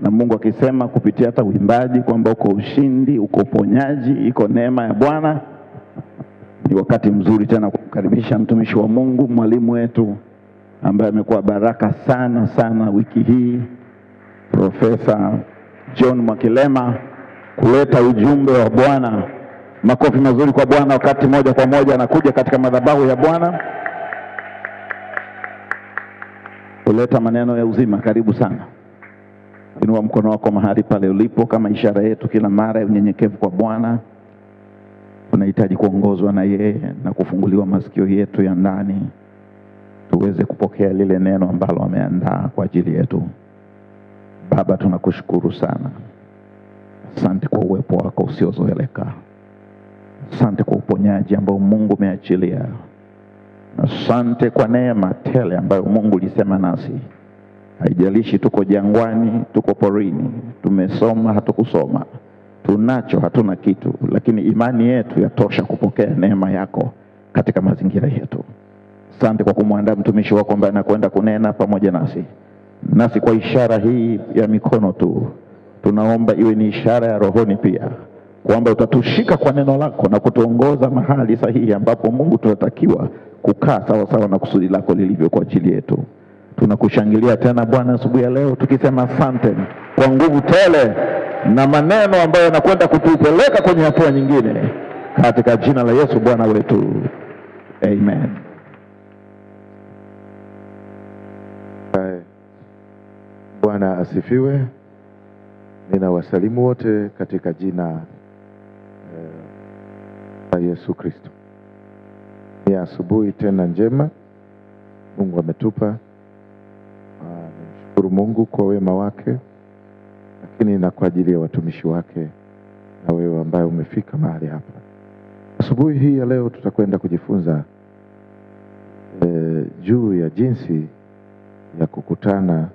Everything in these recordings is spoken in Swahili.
na Mungu akisema kupitia hata uimbaji kwamba uko ushindi, uko uponyaji, iko neema ya Bwana. Ni wakati mzuri tena kumkaribisha mtumishi wa Mungu, mwalimu wetu ambaye amekuwa baraka sana sana wiki hii, Profesa John Mwakilema kuleta ujumbe wa Bwana. Makofi mazuri kwa Bwana wakati moja kwa moja anakuja katika madhabahu ya Bwana kuleta maneno ya uzima. Karibu sana. Inua mkono wako mahali pale ulipo, kama ishara yetu kila mara ya unyenyekevu kwa Bwana. Tunahitaji kuongozwa na yeye na kufunguliwa masikio yetu ya ndani, tuweze kupokea lile neno ambalo ameandaa kwa ajili yetu. Baba, tunakushukuru sana, asante kwa uwepo wako usiozoeleka, asante kwa uponyaji ambao Mungu umeachilia, asante kwa neema tele ambayo Mungu ulisema nasi Haijalishi tuko jangwani, tuko porini, tumesoma, hatukusoma, tunacho, hatuna kitu, lakini imani yetu yatosha kupokea neema yako katika mazingira yetu. Asante kwa kumwandaa mtumishi wako ambaye anakwenda kunena pamoja nasi, nasi kwa ishara hii ya mikono tu, tunaomba iwe ni ishara ya rohoni pia, kwamba utatushika kwa neno lako na kutuongoza mahali sahihi ambapo Mungu tunatakiwa kukaa sawasawa na kusudi lako lilivyo kwa ajili yetu. Tunakushangilia tena Bwana asubuhi ya leo tukisema asante kwa nguvu tele na maneno ambayo yanakwenda kutupeleka kwenye hatua nyingine, katika jina la Yesu Bwana wetu, amen. Bwana asifiwe. Ninawasalimu wote katika jina eh, la Yesu Kristo. Ni asubuhi tena njema Mungu ametupa. Ah, Mungu kwa wema wake, lakini na kwa ajili ya watumishi wake na wewe ambaye umefika mahali hapa asubuhi hii ya leo, tutakwenda kujifunza e, juu ya jinsi ya kukutana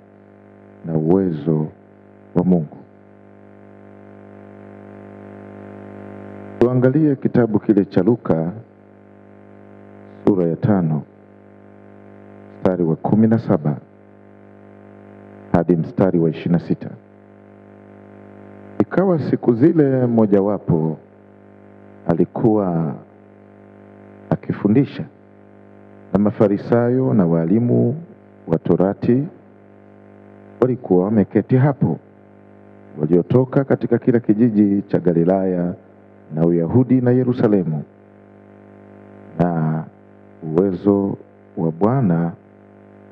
na uwezo wa Mungu. Tuangalie kitabu kile cha Luka sura ya tano mstari wa kumi na saba hadi mstari wa ishirini na sita. Ikawa siku zile mojawapo alikuwa akifundisha na Mafarisayo na waalimu wa Torati walikuwa wameketi hapo, waliotoka katika kila kijiji cha Galilaya na Uyahudi na Yerusalemu, na uwezo wa Bwana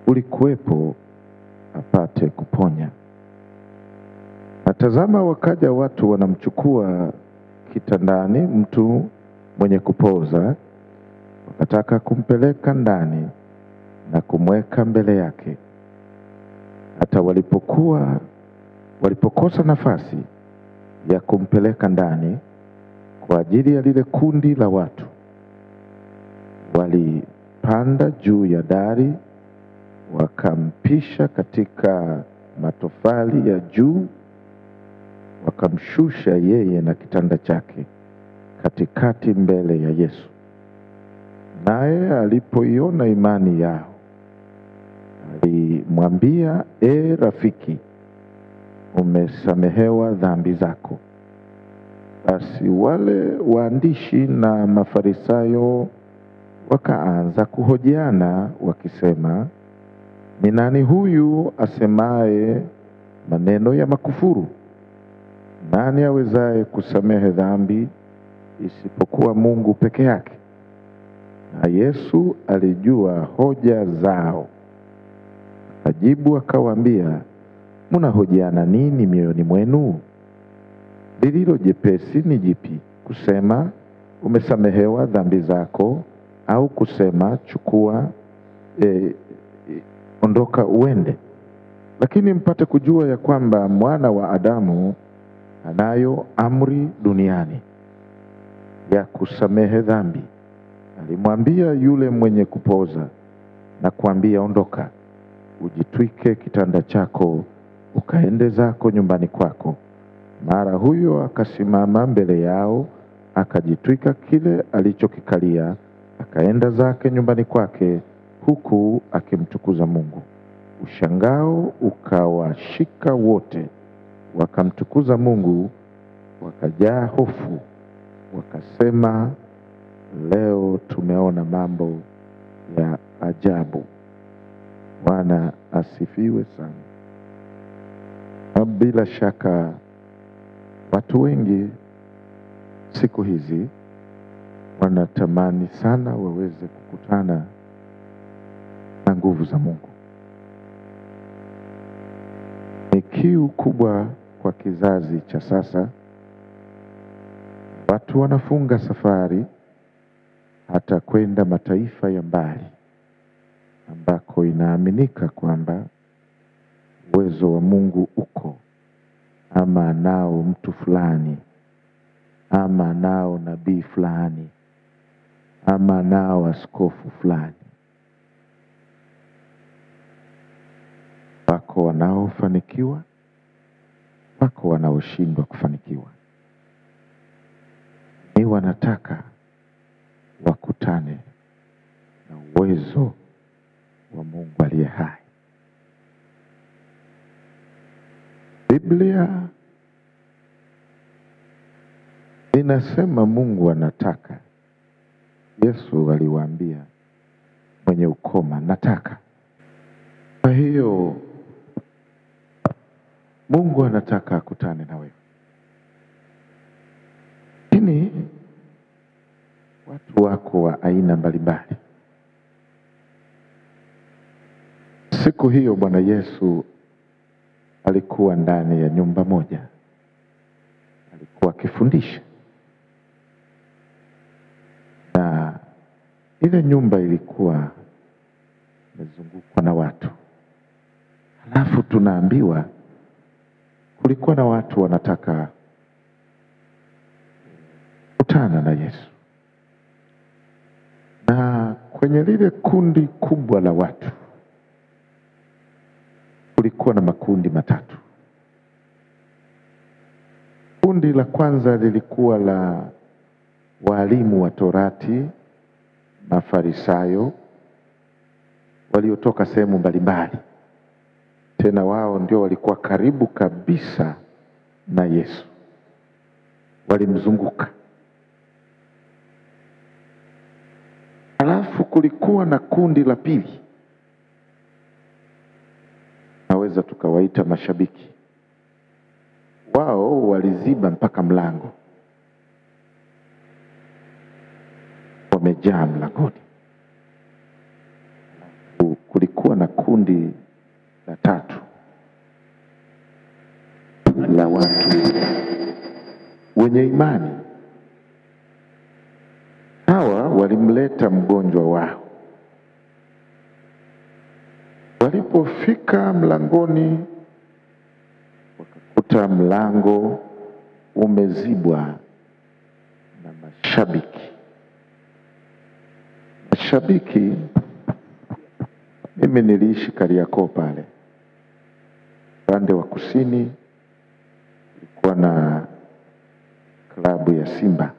ulikuwepo apate kuponya. Atazama, wakaja watu wanamchukua kitandani mtu mwenye kupoza, wakataka kumpeleka ndani na kumweka mbele yake. Hata walipokuwa walipokosa nafasi ya kumpeleka ndani kwa ajili ya lile kundi la watu, walipanda juu ya dari wakampisha katika matofali ya juu, wakamshusha yeye na kitanda chake katikati mbele ya Yesu. Naye alipoiona imani yao, alimwambia, e rafiki, umesamehewa dhambi zako. Basi wale waandishi na Mafarisayo wakaanza kuhojiana wakisema, ni nani huyu asemaye maneno ya makufuru? Nani awezaye kusamehe dhambi isipokuwa Mungu peke yake? Na Yesu alijua hoja zao, ajibu akawaambia, mnahojiana nini mioyoni mwenu? Lililo jepesi ni jipi, kusema umesamehewa dhambi zako, au kusema chukua, e, ondoka uende? Lakini mpate kujua ya kwamba mwana wa Adamu anayo amri duniani ya kusamehe dhambi. Alimwambia yule mwenye kupoza na kuambia, ondoka, ujitwike kitanda chako, ukaende zako nyumbani kwako. Mara huyo akasimama mbele yao, akajitwika kile alichokikalia, akaenda zake nyumbani kwake, huku akimtukuza Mungu. Ushangao ukawashika wote, wakamtukuza Mungu, wakajaa hofu, wakasema, leo tumeona mambo ya ajabu. Bwana asifiwe sana. Na bila shaka watu wengi siku hizi wanatamani sana waweze kukutana na nguvu za Mungu. Ni kiu kubwa kwa kizazi cha sasa. Watu wanafunga safari hata kwenda mataifa ya mbali ambako inaaminika kwamba uwezo wa Mungu uko ama anao mtu fulani ama anao nabii fulani ama anao askofu fulani. Wako wanaofanikiwa, wako wanaoshindwa kufanikiwa. Ni wanataka wakutane na uwezo wa Mungu aliye hai. Biblia inasema Mungu anataka. Yesu aliwaambia mwenye ukoma, nataka. Kwa hiyo Mungu anataka akutane na wewe, lakini watu wako wa aina mbalimbali. Siku hiyo Bwana Yesu alikuwa ndani ya nyumba moja, alikuwa akifundisha, na ile nyumba ilikuwa imezungukwa na watu. Halafu tunaambiwa kulikuwa na watu wanataka kutana na Yesu, na kwenye lile kundi kubwa la watu kulikuwa na makundi matatu. Kundi la kwanza lilikuwa la walimu wa Torati, Mafarisayo waliotoka sehemu mbalimbali, tena wao ndio walikuwa karibu kabisa na Yesu, walimzunguka. Halafu kulikuwa na kundi la pili naweza tukawaita mashabiki. Wao waliziba mpaka mlango, wamejaa mlangoni. Kulikuwa na kundi la tatu la watu wenye imani. Hawa walimleta mgonjwa wao Walipofika mlangoni, wakakuta mlango umezibwa na mashabiki. Mashabiki, mimi niliishi Kariakoo pale upande wa kusini, kulikuwa na klabu ya Simba,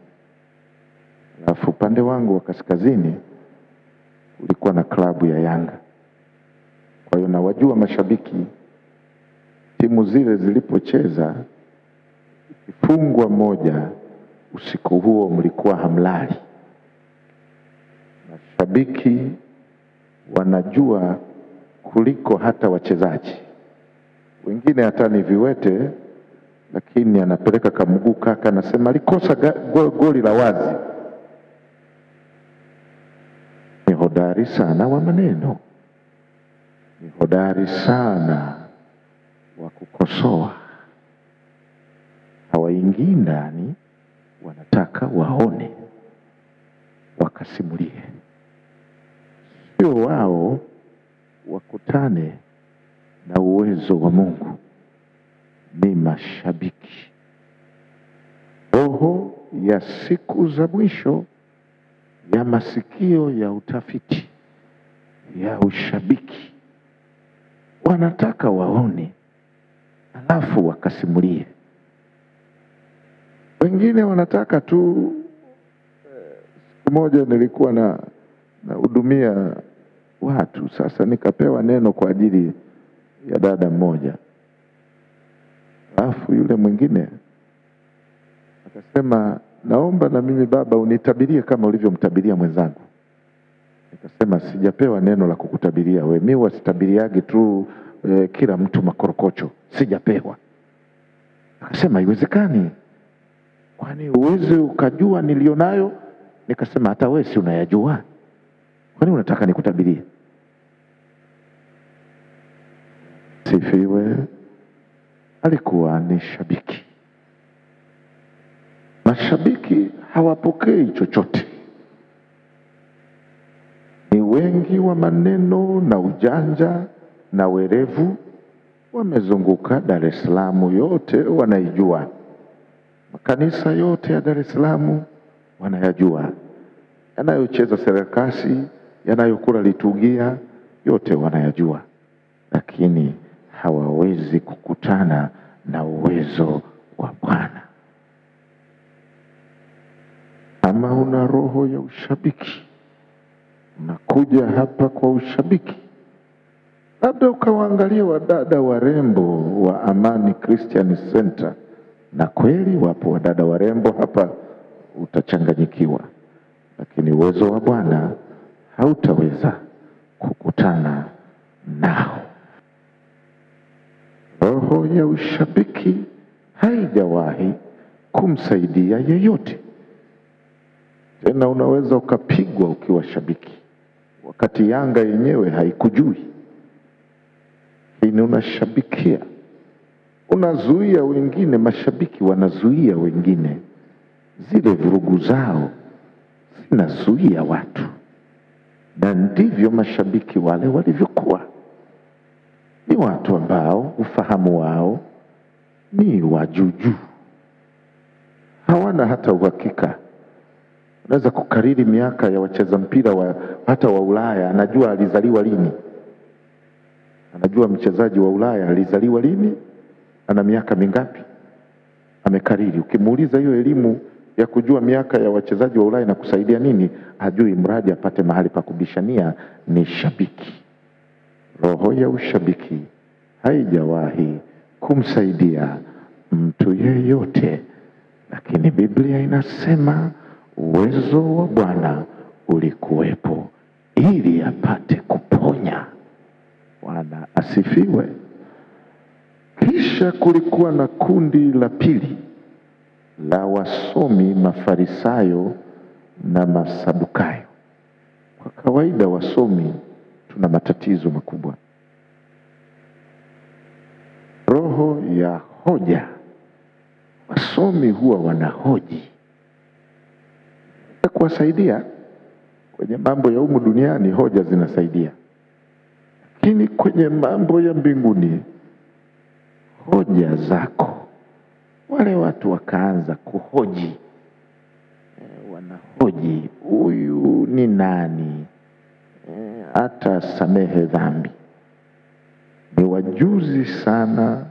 alafu upande wangu wa kaskazini ulikuwa na klabu ya Yanga. Kwa hiyo nawajua mashabiki, timu zile zilipocheza, ikifungwa moja, usiku huo mlikuwa hamlali. Mashabiki wanajua kuliko hata wachezaji wengine. Hata ni viwete, lakini anapeleka kamguu kaka, anasema alikosa go, goli la wazi. Ni hodari sana wa maneno ni hodari sana wa kukosoa. Hawaingii ndani, wanataka waone, wakasimulie, sio wao wakutane na uwezo wa Mungu. Ni mashabiki. Roho ya siku za mwisho ya masikio ya utafiti ya ushabiki wanataka waone, alafu wakasimulie. Wengine wanataka tu. Siku moja nilikuwa na nahudumia watu, sasa nikapewa neno kwa ajili ya dada mmoja. Alafu yule mwingine akasema, naomba na mimi baba unitabirie kama ulivyomtabiria mwenzangu. Nikasema sijapewa neno la kukutabiria we, mi wasitabiriage tu eh, kila mtu makorokocho, sijapewa. Akasema haiwezekani, kwani uwezi ukajua nilionayo? Nikasema hata wewe si unayajua, kwani unataka nikutabirie? Sifiwe. Alikuwa ni shabiki. Mashabiki hawapokei chochote, ni wengi wa maneno na ujanja na werevu, wamezunguka Dar es Salaam, yote wanaijua. Makanisa yote ya Dar es Salaam wanayajua, yanayocheza sarakasi, yanayokula liturgia, yote wanayajua, lakini hawawezi kukutana na uwezo wa Bwana. Ama una roho ya ushabiki, unakuja hapa kwa ushabiki, labda ukawaangalia wadada warembo wa Amani Christian Center, na kweli wapo wadada warembo hapa, utachanganyikiwa, lakini uwezo wa Bwana hautaweza kukutana nao. Roho ya ushabiki haijawahi kumsaidia yeyote. Tena unaweza ukapigwa ukiwa shabiki, wakati Yanga yenyewe haikujui, lakini unashabikia, unazuia wengine, mashabiki wanazuia wengine, zile vurugu zao zinazuia watu, na ndivyo mashabiki wale walivyokuwa ni watu ambao ufahamu wao ni wa juu juu, hawana hata uhakika. Unaweza kukariri miaka ya wacheza mpira wa, hata wa Ulaya, anajua alizaliwa lini, anajua mchezaji wa Ulaya alizaliwa lini, ana miaka mingapi, amekariri. Ukimuuliza hiyo elimu ya kujua miaka ya wachezaji wa Ulaya na kusaidia nini, ajui mradi apate mahali pa kubishania. Ni shabiki. Roho ya ushabiki haijawahi kumsaidia mtu yeyote, lakini Biblia inasema uwezo wa Bwana ulikuwepo ili apate kuponya. Bwana asifiwe. Kisha kulikuwa na kundi la pili la wasomi Mafarisayo na Masadukayo. Kwa kawaida wasomi tuna matatizo makubwa. Roho ya hoja, wasomi huwa wanahoji. Kuwasaidia kwenye mambo ya humu duniani, hoja zinasaidia, lakini kwenye mambo ya mbinguni, hoja zako. Wale watu wakaanza kuhoji, e, wanahoji huyu ni nani hata samehe dhambi. Ni wajuzi sana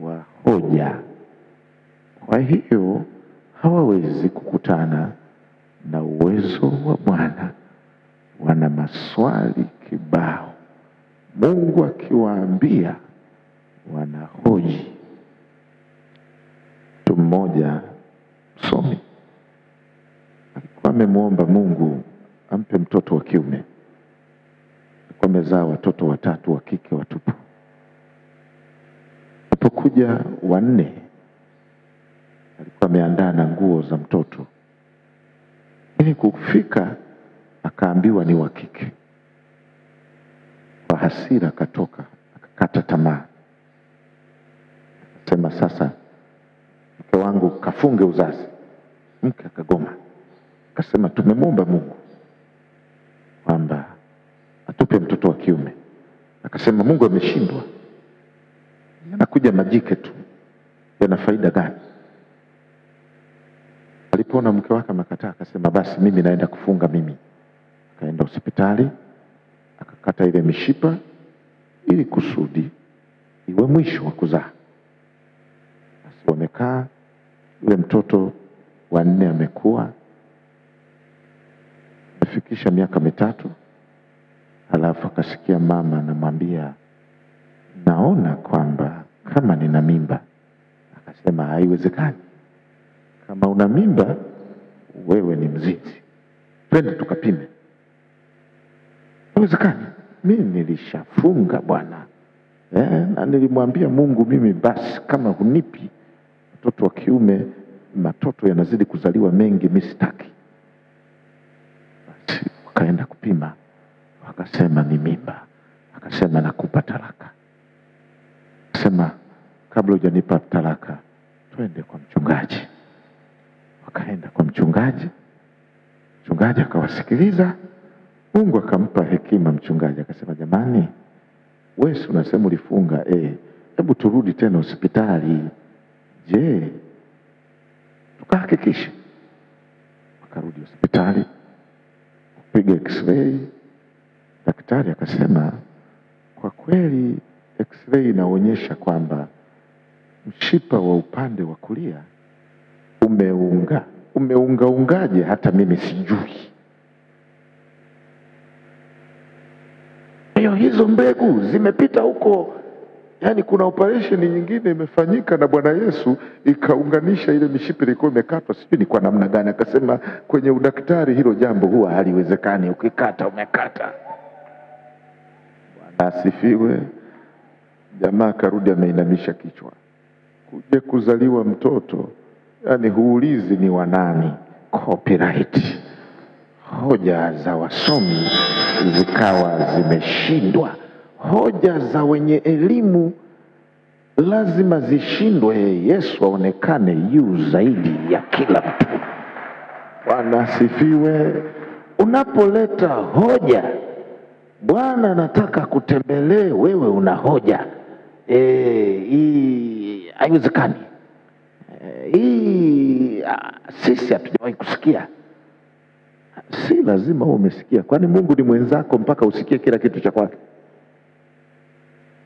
wa hoja, kwa hiyo hawawezi kukutana na uwezo wa Bwana. Wana maswali kibao, Mungu akiwaambia wanahoji. Mtu mmoja msomi alikuwa amemwomba Mungu ampe mtoto wa kiume amezaa watoto watatu wa kike watupu. Alipokuja wanne, alikuwa ameandaa na nguo za mtoto, ili kufika akaambiwa ni wa kike. Kwa hasira akatoka akakata tamaa, akasema sasa mke wangu kafunge uzazi. Mke akagoma, akasema tumemwomba Mungu kwamba atupe mtoto wa kiume. Akasema Mungu ameshindwa, yanakuja majike tu, yana faida gani? Alipoona mke wake amekataa, akasema basi mimi naenda kufunga mimi. Akaenda hospitali akakata ile mishipa ili kusudi iwe mwisho wa kuzaa. Basi wamekaa, yule mtoto wa nne amekuwa amefikisha miaka mitatu Halafu akasikia mama anamwambia, naona kwamba kama nina mimba. Akasema haiwezekani, kama una mimba wewe ni mzinzi, twende tukapime. Haiwezekani, mi nilishafunga bwana. Eh, na nilimwambia Mungu mimi basi, kama hunipi mtoto wa kiume, matoto yanazidi kuzaliwa mengi, mi sitaki. Basi wakaenda kupima, wakasema ni mimba, akasema nakupa talaka. Akasema kabla hujanipa talaka, twende kwa mchungaji. Wakaenda kwa mchungaji, mchungaji akawasikiliza. Mungu akampa hekima mchungaji, akasema jamani, wewe si unasema ulifunga eh, hebu turudi tena hospitali. Je, tukahakikisha. Wakarudi hospitali kupiga x-ray. Daktari akasema kwa kweli x-ray inaonyesha kwamba mshipa wa upande wa kulia umeunga. Umeungaungaje? Hata mimi sijui. Hiyo hizo mbegu zimepita huko, yani kuna operesheni nyingine imefanyika na Bwana Yesu ikaunganisha ile mishipa ilikuwa imekatwa, sijui ni kwa namna gani. Akasema kwenye udaktari hilo jambo huwa haliwezekani, ukikata umekata. Asifiwe. Jamaa karudi ameinamisha kichwa. Kuja kuzaliwa mtoto, yani huulizi ni wanani. Copyright. Hoja za wasomi zikawa zimeshindwa. Hoja za wenye elimu lazima zishindwe, Yesu aonekane juu zaidi ya kila mtu. Bwana asifiwe. Unapoleta hoja, Bwana anataka kutembelee, wewe una hoja Eh, hii haiwezekani. Eh, hii sisi hatujawahi kusikia. Si lazima wewe umesikia, kwani Mungu ni mwenzako mpaka usikie kila kitu cha kwake?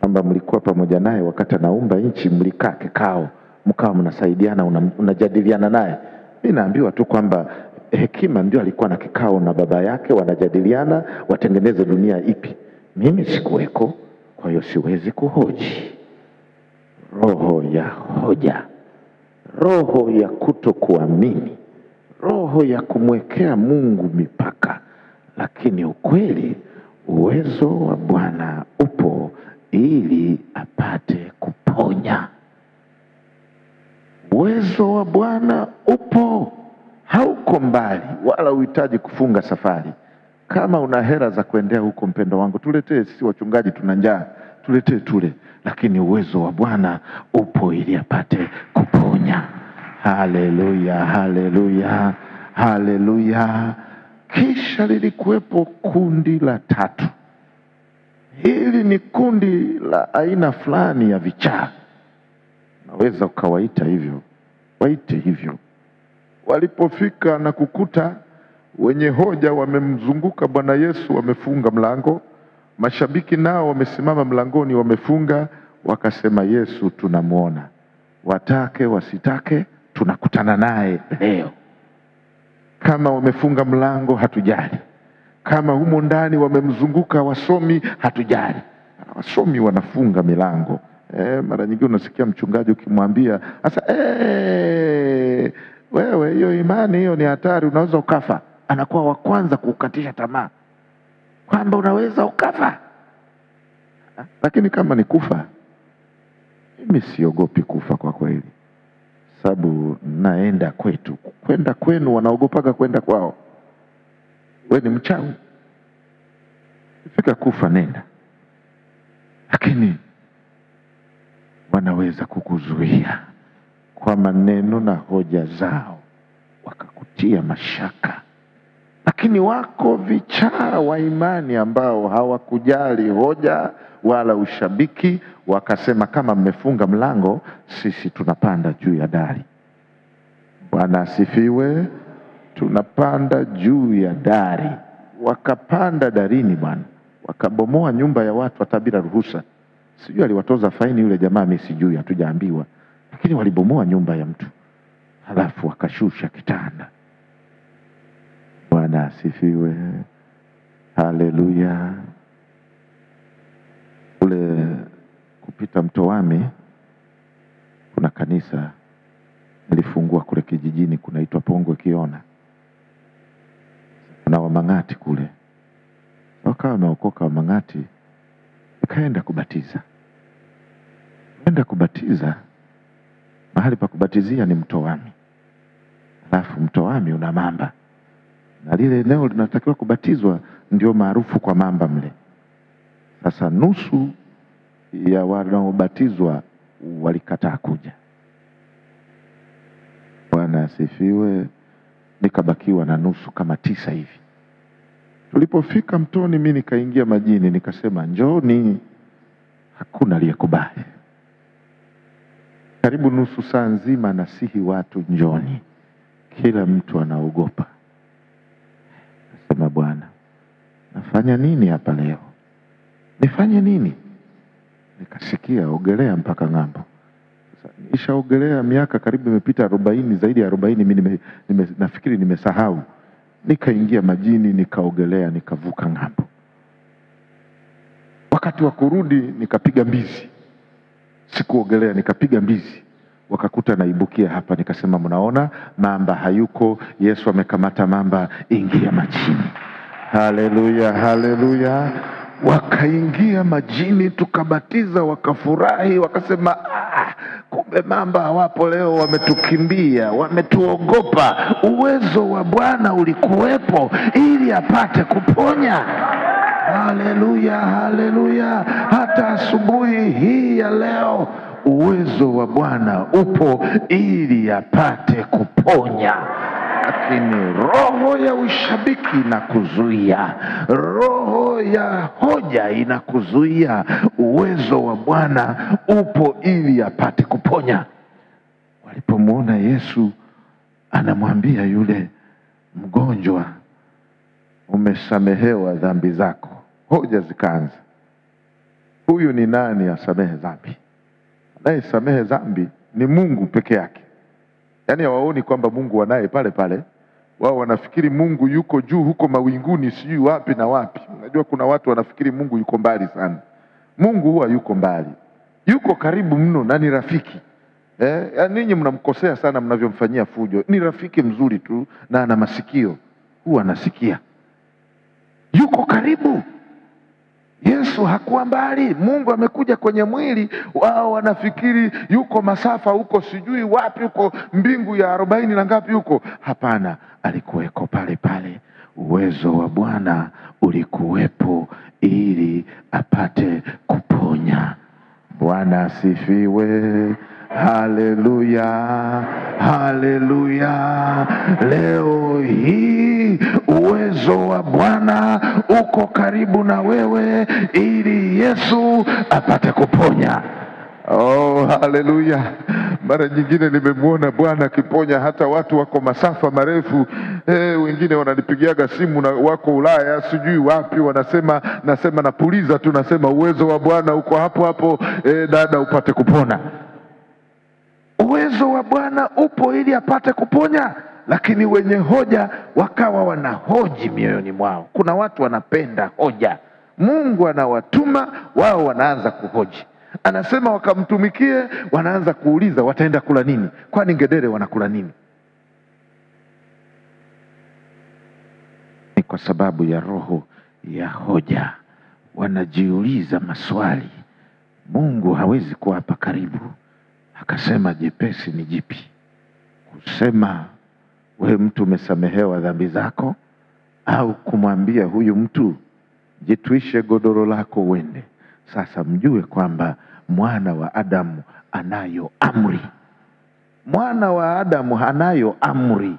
Kwamba mlikuwa pamoja naye wakati anaumba nchi, mlikaa kikao, mkawa mnasaidiana, unajadiliana una- naye. Mi naambiwa tu kwamba hekima ndio alikuwa na kikao na baba yake, wanajadiliana watengeneze dunia ipi. Mimi sikuweko, kwa hiyo siwezi kuhoji. Roho ya hoja, roho ya kutokuamini, roho ya kumwekea Mungu mipaka. Lakini ukweli, uwezo wa Bwana upo ili apate kuponya. Uwezo wa Bwana upo, hauko mbali, wala uhitaji kufunga safari. Kama una hela za kuendea huko, mpendo wangu, tuletee. Sisi wachungaji tuna njaa, tuletee tule, lakini uwezo wa Bwana upo ili apate kuponya. Haleluya, haleluya, haleluya. Kisha lilikuwepo kundi la tatu. Hili ni kundi la aina fulani ya vichaa, naweza ukawaita hivyo, waite hivyo. Walipofika na kukuta wenye hoja wamemzunguka Bwana Yesu, wamefunga mlango, mashabiki nao wamesimama mlangoni, wamefunga, wakasema, Yesu tunamwona, watake wasitake, tunakutana naye leo. Kama wamefunga mlango, hatujali. Kama humo ndani wamemzunguka wasomi, hatujali. Wasomi wanafunga milango. E, mara nyingine unasikia mchungaji ukimwambia sasa, e, wewe hiyo imani hiyo ni hatari, unaweza ukafa. Anakuwa wa kwanza kukatisha tamaa kwamba unaweza ukafa. Lakini kama ni kufa, mimi siogopi kufa kwa kweli, sababu naenda kwetu. Kwenda kwenu wanaogopaga kwenda kwao. We ni mchawi, fika kufa nenda, lakini wanaweza kukuzuia kwa maneno na hoja zao, wakakutia mashaka. Lakini wako vichaa wa imani ambao hawakujali hoja wala ushabiki, wakasema kama mmefunga mlango, sisi tunapanda juu ya dari. Bwana asifiwe. Tunapanda juu ya dari. Wakapanda darini bwana, wakabomoa nyumba ya watu hata bila ruhusa. Sijui aliwatoza faini yule jamaa, mi sijui, hatujaambiwa, lakini walibomoa nyumba ya mtu, halafu wakashusha kitanda. Bwana asifiwe, haleluya. Kule kupita mto Wami kuna kanisa nilifungua kule kijijini kunaitwa Pongwe Kiona na Wamang'ati kule, wakawa wameokoka Wamang'ati, ikaenda kubatiza. Enda kubatiza, mahali pa kubatizia ni Mtowami, alafu Mtowami una mamba, na lile eneo linatakiwa kubatizwa ndio maarufu kwa mamba mle. Sasa nusu ya wanaobatizwa walikataa kuja. Bwana asifiwe. Nikabakiwa na nusu kama tisa hivi. Tulipofika mtoni, mi nikaingia majini, nikasema njoni. Hakuna aliyekubali. Karibu nusu saa nzima nasihi watu njoni, kila mtu anaogopa. Nasema Bwana, nafanya nini hapa leo? Nifanye nini? Nikasikia ogelea mpaka ng'ambo. Nishaogelea miaka karibu imepita arobaini, zaidi ya arobaini. Mi nime, nime, nafikiri nimesahau. Nikaingia majini nikaogelea, nikavuka ng'ambo. Wakati wa kurudi nikapiga mbizi, sikuogelea, nikapiga mbizi, wakakuta naibukia hapa. Nikasema, mnaona mamba hayuko, Yesu amekamata mamba, ingia majini. Haleluya, haleluya. Wakaingia majini, tukabatiza, wakafurahi, wakasema ah, kumbe mamba hawapo leo, wametukimbia, wametuogopa. Uwezo wa Bwana ulikuwepo ili apate kuponya. Haleluya, haleluya! Hata asubuhi hii ya leo uwezo wa Bwana upo ili apate kuponya, lakini roho ya ushabiki inakuzuia, roho ya hoja inakuzuia. Uwezo wa Bwana upo ili apate kuponya. Walipomwona Yesu anamwambia yule mgonjwa, umesamehewa dhambi zako, hoja zikaanza. Huyu ni nani asamehe dhambi? Anayesamehe dhambi ni Mungu peke yake. Yaani hawaoni kwamba Mungu wanaye pale pale, wao wanafikiri Mungu yuko juu huko mawinguni, sijui wapi na wapi. Unajua kuna watu wanafikiri Mungu yuko mbali sana. Mungu huwa yuko mbali, yuko karibu mno na ni rafiki eh. ya Ninyi mnamkosea sana mnavyomfanyia fujo. Ni rafiki mzuri tu na ana masikio, huwa anasikia, yuko karibu. Yesu hakuwa mbali. Mungu amekuja kwenye mwili, wao wanafikiri yuko masafa huko, sijui wapi huko, mbingu ya arobaini na ngapi huko. Hapana, alikuweko pale pale. Uwezo wa Bwana ulikuwepo ili apate kuponya. Bwana asifiwe. Haleluya, haleluya. Leo hii uwezo wa Bwana uko karibu na wewe ili Yesu apate kuponya. Oh, haleluya! Mara nyingine nimemwona Bwana akiponya hata watu wako masafa marefu. Eh, wengine wananipigiaga simu na wako Ulaya sijui wapi, wanasema nasema napuliza tu, nasema uwezo wa Bwana uko hapo hapo, eh, dada upate kupona. Uwezo wa Bwana upo ili apate kuponya, lakini wenye hoja wakawa wanahoji mioyoni mwao. Kuna watu wanapenda hoja, Mungu anawatuma wao, wanaanza kuhoji. Anasema wakamtumikie, wanaanza kuuliza wataenda kula nini, kwani ngedere wanakula nini? Ni kwa sababu ya roho ya hoja, wanajiuliza maswali. Mungu hawezi kuwa hapa karibu Akasema jepesi ni jipi, kusema we mtu umesamehewa dhambi zako, au kumwambia huyu mtu jitwishe godoro lako uende? Sasa mjue kwamba mwana wa Adamu anayo amri. Mwana wa Adamu anayo amri,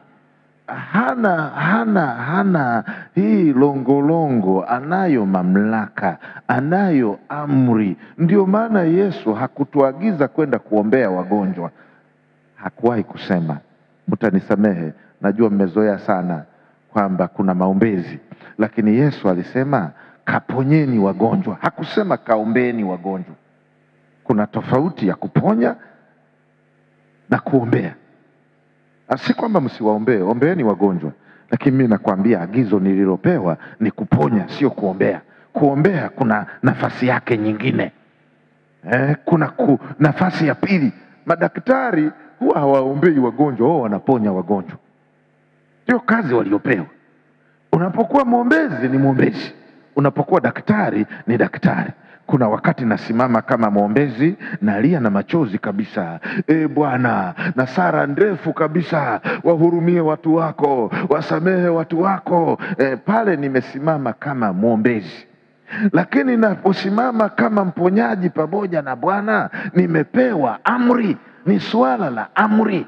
hana hana hana hii longolongo, anayo mamlaka, anayo amri. Ndio maana Yesu hakutuagiza kwenda kuombea wagonjwa, hakuwahi kusema. Mtanisamehe, najua mmezoea sana kwamba kuna maombezi, lakini Yesu alisema kaponyeni wagonjwa, hakusema kaombeni wagonjwa. Kuna tofauti ya kuponya na kuombea. Si kwamba msiwaombee, ombeeni wagonjwa, lakini mimi nakwambia agizo nililopewa ni kuponya, sio kuombea. Kuombea kuna nafasi yake nyingine eh, kuna ku, nafasi ya pili Madaktari huwa hawaombei wagonjwa, wao wanaponya wagonjwa, ndio kazi waliopewa. Unapokuwa mwombezi ni mwombezi, unapokuwa daktari ni daktari. Kuna wakati nasimama kama mwombezi, nalia na machozi kabisa, e Bwana, na sara ndefu kabisa, wahurumie watu wako, wasamehe watu wako. E, pale nimesimama kama mwombezi lakini naposimama kama mponyaji pamoja na Bwana, nimepewa amri. Ni suala la amri,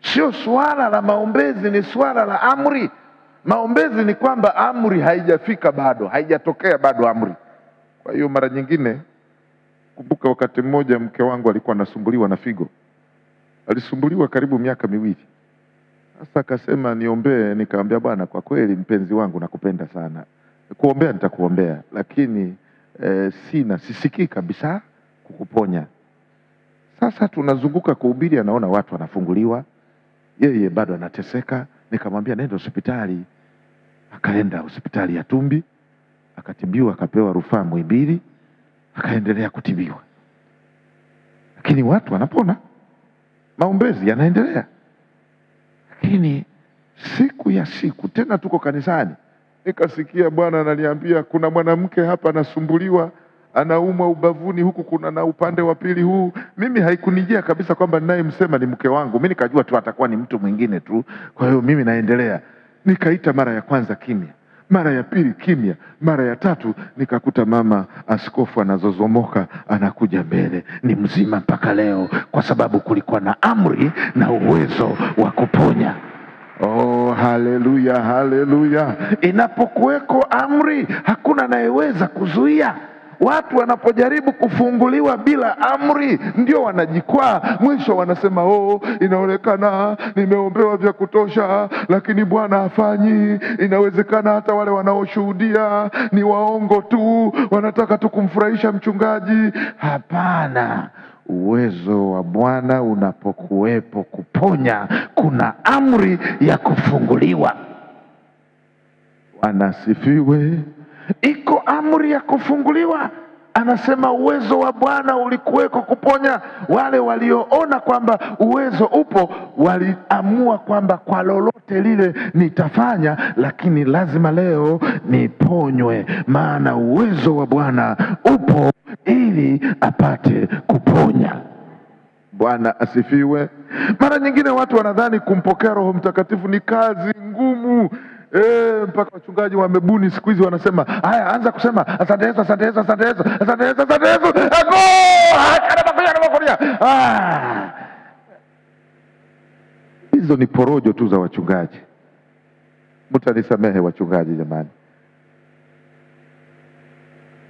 sio suala la maombezi, ni suala la amri. Maombezi ni kwamba amri haijafika bado, haijatokea bado amri. Kwa hiyo mara nyingine, kumbuka, wakati mmoja mke wangu alikuwa anasumbuliwa na figo, alisumbuliwa karibu miaka miwili. Sasa akasema niombee, nikamwambia bwana, kwa kweli mpenzi wangu, nakupenda sana kuombea nitakuombea, lakini e, sina sisikii kabisa kukuponya. Sasa tunazunguka kuhubiri, anaona watu wanafunguliwa, yeye bado anateseka. Nikamwambia nenda hospitali. Akaenda hospitali ya Tumbi, akatibiwa, akapewa rufaa Muhimbili, akaendelea kutibiwa, lakini watu wanapona, maombezi yanaendelea. Lakini siku ya siku tena, tuko kanisani nikasikia Bwana ananiambia kuna mwanamke hapa anasumbuliwa, anaumwa ubavuni huku, kuna na upande wa pili huu. Mimi haikunijia kabisa kwamba ninayemsema ni mke wangu, mi nikajua tu atakuwa ni mtu mwingine tu. Kwa hiyo mimi naendelea, nikaita mara ya kwanza kimya, mara ya pili kimya, mara ya tatu nikakuta mama askofu anazozomoka, anakuja mbele, ni mzima mpaka leo, kwa sababu kulikuwa na amri na uwezo wa kuponya. Oh, haleluya, haleluya! Inapokuweko amri, hakuna anayeweza kuzuia. Watu wanapojaribu kufunguliwa bila amri, ndio wanajikwaa. Mwisho wanasema oh, inaonekana nimeombewa vya kutosha, lakini Bwana hafanyi. Inawezekana hata wale wanaoshuhudia ni waongo tu, wanataka tu kumfurahisha mchungaji. Hapana. Uwezo wa Bwana unapokuwepo kuponya, kuna amri ya kufunguliwa. Bwana asifiwe. Iko amri ya kufunguliwa. Anasema uwezo wa Bwana ulikuweko kuponya. Wale walioona kwamba uwezo upo waliamua kwamba kwa lolote lile nitafanya, lakini lazima leo niponywe, maana uwezo wa Bwana upo ili apate kuponya. Bwana asifiwe. Mara nyingine watu wanadhani kumpokea Roho Mtakatifu ni kazi ngumu. E, mpaka wachungaji wamebuni siku hizi wanasema, haya, anza kusema asante Yesu, asante Yesu, asante Yesu, asante Yesu, asante Yesu, akanabakuya kanabakuya. Ah, hizo ni porojo tu za wachungaji. Mtanisamehe wachungaji jamani.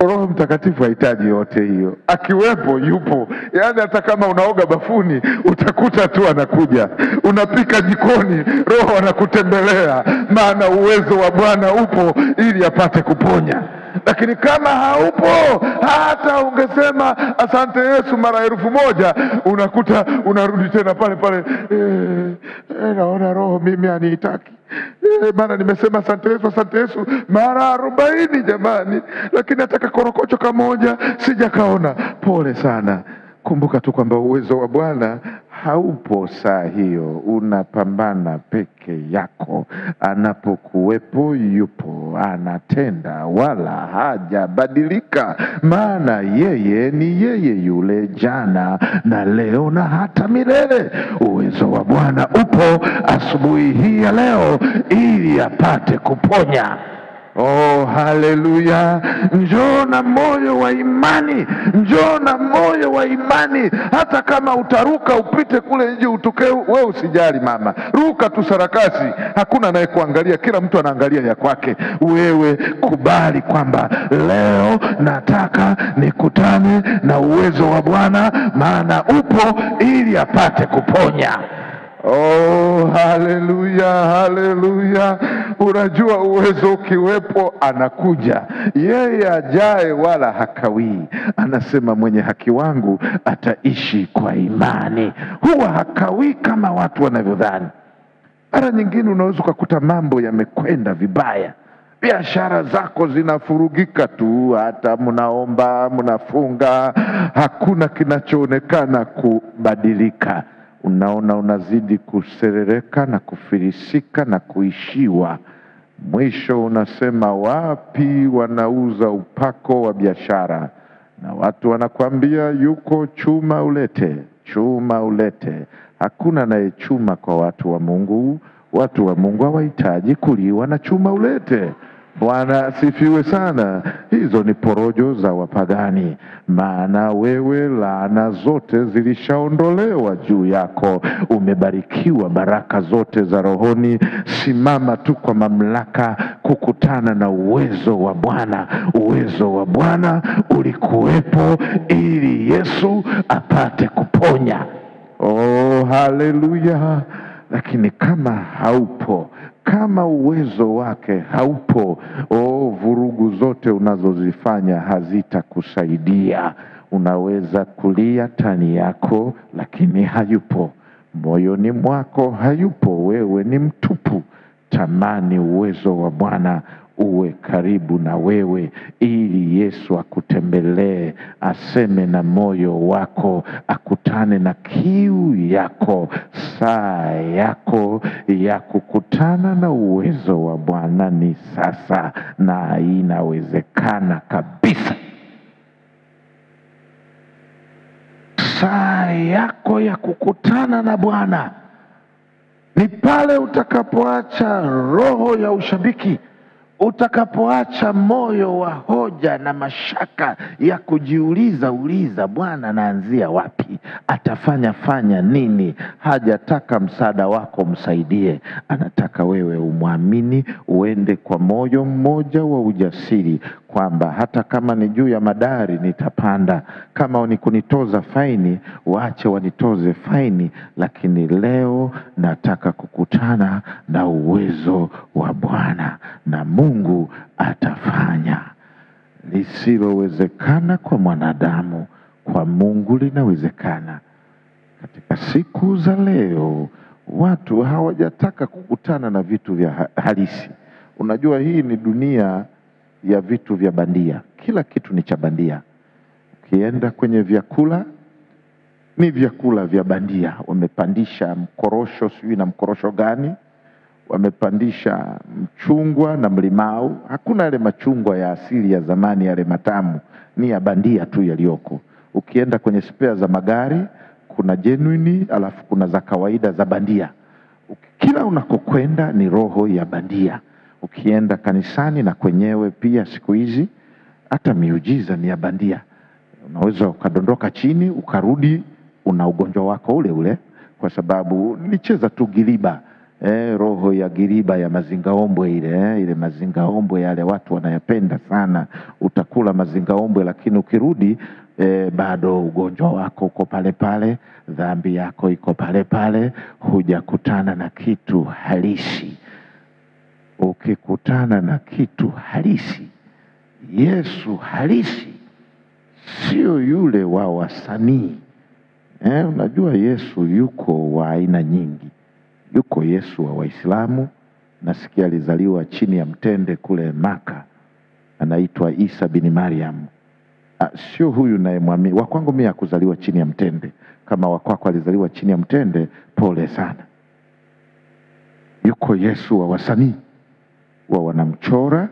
Roho Mtakatifu hahitaji yote hiyo, akiwepo yupo. Yaani hata kama unaoga bafuni utakuta tu anakuja, unapika jikoni, Roho anakutembelea, maana uwezo wa Bwana upo ili apate kuponya. Lakini kama haupo, hata ungesema asante Yesu mara elfu moja, unakuta unarudi tena pale pale, eh, eh, naona Roho mimi aniitaki Eh, maana nimesema asante Yesu, asante Yesu mara arobaini jamani, lakini nataka korokocho kamoja sijakaona. Pole sana. Kumbuka tu kwamba uwezo wa Bwana haupo saa hiyo, unapambana peke yako. Anapokuwepo yupo, anatenda wala hajabadilika, maana yeye ni yeye yule jana na leo na hata milele. Uwezo wa Bwana upo asubuhi hii ya leo ili apate kuponya. Oh, haleluya! Njoo na moyo wa imani, njoo na moyo wa imani. Hata kama utaruka upite kule nje utokee, we usijali mama, ruka tu sarakasi, hakuna anayekuangalia, kila mtu anaangalia ya kwake. Wewe kubali kwamba leo nataka nikutane na uwezo wa Bwana, maana upo ili apate kuponya. Oh, haleluya, haleluya! Unajua, uwezo ukiwepo anakuja yeye, ajaye wala hakawii. Anasema mwenye haki wangu ataishi kwa imani. Huwa hakawii kama watu wanavyodhani. Mara nyingine unaweza ukakuta mambo yamekwenda vibaya, biashara zako zinafurugika tu, hata mnaomba mnafunga, hakuna kinachoonekana kubadilika. Unaona unazidi kuserereka na kufirisika na kuishiwa. Mwisho unasema wapi wanauza upako wa biashara, na watu wanakwambia yuko chuma ulete, chuma ulete. Hakuna naye chuma kwa watu wa Mungu. Watu wa Mungu hawahitaji kuliwa na chuma ulete. Bwana sifiwe sana. Hizo ni porojo za wapagani, maana wewe laana zote zilishaondolewa juu yako, umebarikiwa baraka zote za rohoni. Simama tu kwa mamlaka kukutana na uwezo wa Bwana. Uwezo wa Bwana ulikuwepo ili Yesu apate kuponya. Oh, haleluya! Lakini kama haupo, kama uwezo wake haupo, oh, vurugu zote unazozifanya hazitakusaidia. Unaweza kulia tani yako, lakini hayupo moyoni mwako, hayupo. Wewe ni mtupu. Tamani uwezo wa Bwana uwe karibu na wewe, ili Yesu akutembelee, aseme na moyo wako, akutane na kiu yako. Saa yako ya kukutana na uwezo wa Bwana ni sasa, na inawezekana kabisa. Saa yako ya kukutana na Bwana ni pale utakapoacha roho ya ushabiki, utakapoacha moyo wa hoja na mashaka ya kujiuliza uliza, Bwana anaanzia wapi? Atafanya fanya nini? Hajataka msaada wako msaidie, anataka wewe umwamini, uende kwa moyo mmoja wa ujasiri kwamba hata kama ni juu ya madari nitapanda, kama ni kunitoza faini, waache wanitoze faini, lakini leo nataka kukutana na uwezo wa Bwana na Mungu atafanya lisilowezekana kwa mwanadamu, kwa Mungu linawezekana. Katika siku za leo watu hawajataka kukutana na vitu vya halisi. Unajua, hii ni dunia ya vitu vya bandia, kila kitu ni cha bandia. Ukienda kwenye vyakula ni vyakula vya bandia, wamepandisha mkorosho sijui na mkorosho gani, wamepandisha mchungwa na mlimau. Hakuna yale machungwa ya asili ya zamani, yale matamu, ni ya bandia tu yaliyoko. Ukienda kwenye spea za magari kuna genuine, alafu kuna za kawaida za bandia. Kila unakokwenda ni roho ya bandia. Ukienda kanisani na kwenyewe pia siku hizi hata miujiza ni ya bandia. Unaweza ukadondoka chini ukarudi una ugonjwa wako ule ule, kwa sababu nilicheza tu giriba eh, roho ya giriba ya mazingaombwe ile eh, ile mazingaombwe yale watu wanayapenda sana. Utakula mazingaombwe, lakini ukirudi eh, bado ugonjwa wako uko pale pale, dhambi yako iko pale pale, hujakutana na kitu halisi. Ukikutana na kitu halisi, Yesu halisi, sio yule wa wasanii eh, unajua Yesu yuko wa aina nyingi. Yuko Yesu wa Waislamu, nasikia alizaliwa chini ya mtende kule Maka, anaitwa Isa bin Mariam. Ah, sio huyu nayemwamini. Wa kwangu mimi akuzaliwa chini ya mtende. Kama wa kwako alizaliwa chini ya mtende, pole sana. Yuko Yesu wa wasanii, wa wanamchora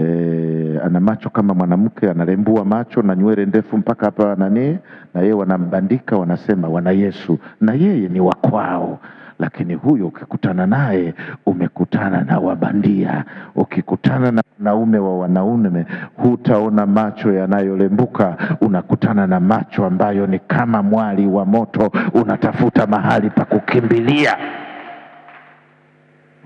e, ana macho kama mwanamke, anarembua macho na nywele ndefu mpaka hapa nani, na yeye wanambandika, wanasema wana Yesu, na yeye ni wakwao. Lakini huyo ukikutana naye umekutana na wabandia. Ukikutana na wanaume wa wanaume, hutaona macho yanayolembuka, unakutana na macho ambayo ni kama mwali wa moto, unatafuta mahali pa kukimbilia.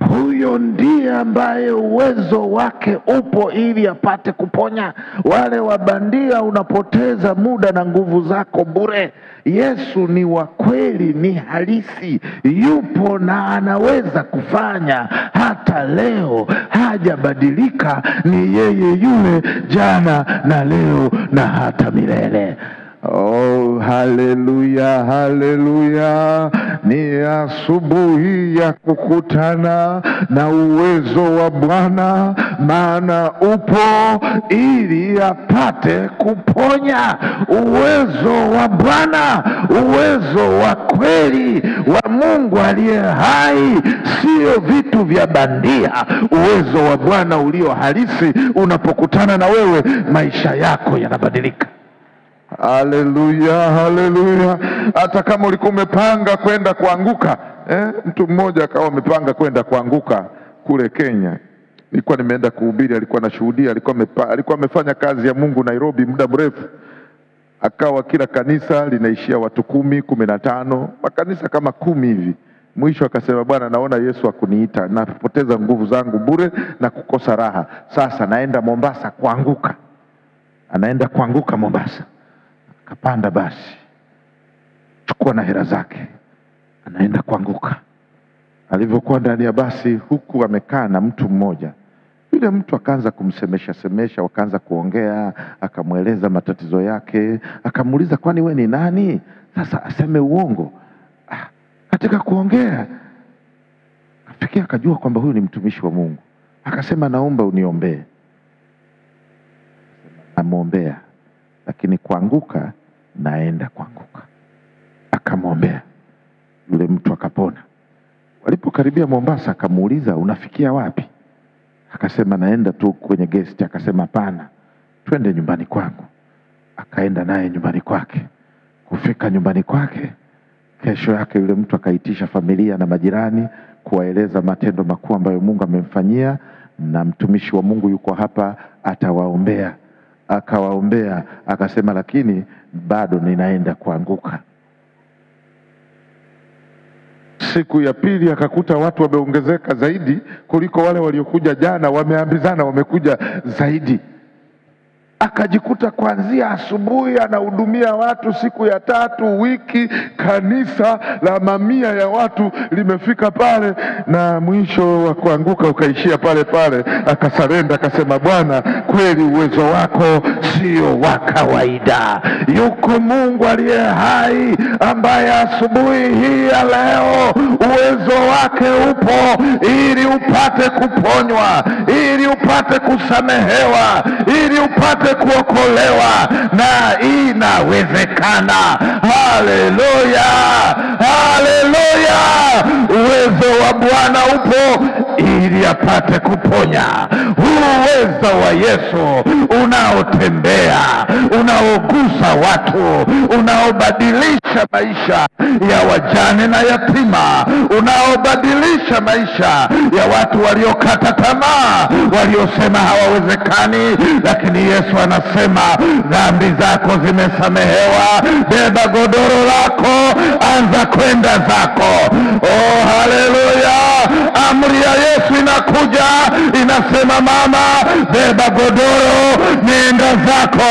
Huyo ndiye ambaye uwezo wake upo ili apate kuponya. Wale wabandia, unapoteza muda na nguvu zako bure. Yesu ni wa kweli, ni halisi, yupo na anaweza kufanya hata leo. Hajabadilika, ni yeye yule jana na leo na hata milele. Oh, haleluya, haleluya! Ni asubuhi ya kukutana na uwezo wa Bwana, maana upo ili apate kuponya. Uwezo wa Bwana, uwezo wa kweli wa Mungu aliye hai, sio vitu vya bandia. Uwezo wa Bwana ulio halisi, unapokutana na wewe, maisha yako yanabadilika. Haleluya, haleluya! Hata kama ulikuwa umepanga kwenda kuanguka eh, mtu mmoja akawa amepanga kwenda kuanguka kule Kenya. Nilikuwa nimeenda kuhubiri, alikuwa anashuhudia, alikuwa mepa, alikuwa amefanya kazi ya Mungu Nairobi muda mrefu, akawa kila kanisa linaishia watu kumi, kumi na tano, makanisa kama kumi hivi. Mwisho akasema, Bwana, naona Yesu akuniita, napoteza nguvu zangu bure na kukosa raha. Sasa naenda Mombasa kuanguka. Anaenda kuanguka Mombasa Kapanda basi, chukua na hela zake, anaenda kuanguka. Alivyokuwa ndani ya basi, huku amekaa na mtu mmoja, yule mtu akaanza kumsemesha semesha, wakaanza kuongea, akamweleza matatizo yake, akamuuliza kwani we ni nani? Sasa aseme uongo. Ah, katika kuongea afikia akajua kwamba huyu ni mtumishi wa Mungu, akasema naomba uniombee. Namwombea, lakini kuanguka naenda kuanguka. Akamwombea yule mtu akapona. Walipokaribia Mombasa, akamuuliza unafikia wapi? Akasema naenda tu kwenye gesti. Akasema hapana, twende nyumbani kwangu. Akaenda naye nyumbani kwake. Kufika nyumbani kwake, kesho yake yule mtu akaitisha familia na majirani kuwaeleza matendo makuu ambayo Mungu amemfanyia, na mtumishi wa Mungu yuko hapa atawaombea. Akawaombea akasema, lakini bado ninaenda kuanguka. Siku ya pili akakuta watu wameongezeka zaidi kuliko wale waliokuja jana, wameambizana, wamekuja zaidi. Akajikuta kuanzia asubuhi anahudumia watu, siku ya tatu wiki, kanisa la mamia ya watu limefika pale, na mwisho wa kuanguka ukaishia pale pale. Akasarenda, akasema, Bwana, kweli uwezo wako sio wa kawaida. Yuko Mungu aliye hai ambaye asubuhi hii ya leo uwezo wake upo ili upate kuponywa, ili upate kusamehewa, ili upate kuokolewa na inawezekana. Haleluya, haleluya! Uwezo wa Bwana upo ili apate kuponya. Huu uwezo wa Yesu unaotembea, unaogusa watu, unaobadilisha maisha ya wajane na yatima, unaobadilisha maisha ya watu waliokata tamaa, waliosema hawawezekani, lakini Yesu anasema dhambi zako zimesamehewa, beba godoro lako, anza kwenda zako. Oh, haleluya! Amri ya Yesu inakuja inasema, mama, beba godoro, nenda zako,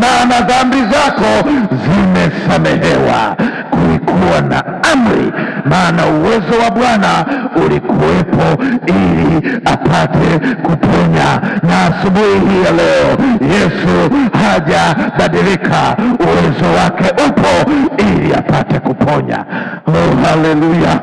maana dhambi zako zimesamehewa. Kulikuwa na amri, maana uwezo wa Bwana ulikuwepo ili apate kuponya. Na asubuhi hii ya leo Yesu hajabadilika, uwezo wake upo ili apate kuponya. Oh, haleluya!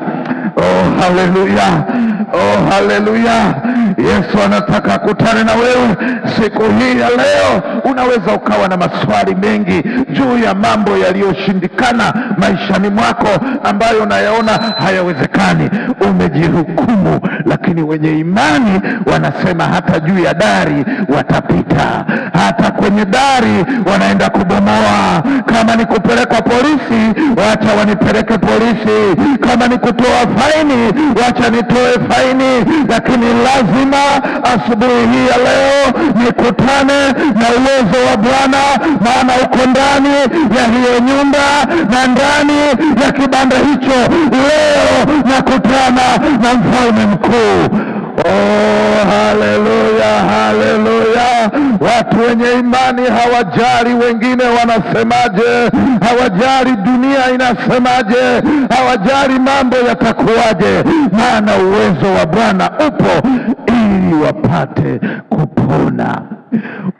Oh, haleluya! Oh, haleluya! Yesu anataka akutane na wewe siku hii ya leo. Unaweza ukawa na maswali mengi juu ya mambo yaliyoshindikana maishani mwako ambayo unayaona hayawezekani. Umejihukumu, lakini wenye imani wanasema hata juu ya dari watapita, hata kwenye dari wanaenda kubomoa. Kama ni kupelekwa polisi, wacha wanipeleke polisi. Kama ni kutoa faini, wacha nitoe faini, lakini lazima asubuhi hii ya leo nikutane na uwezo wa Bwana, maana uko ndani ya hiyo nyumba na ndani ya kibanda hicho. Leo nakutana na mfalme mkuu. Oh, haleluya, haleluya! Watu wenye imani hawajali wengine wanasemaje, hawajali dunia inasemaje, hawajali mambo yatakuwaje, maana uwezo wa Bwana upo ili wapate kupona.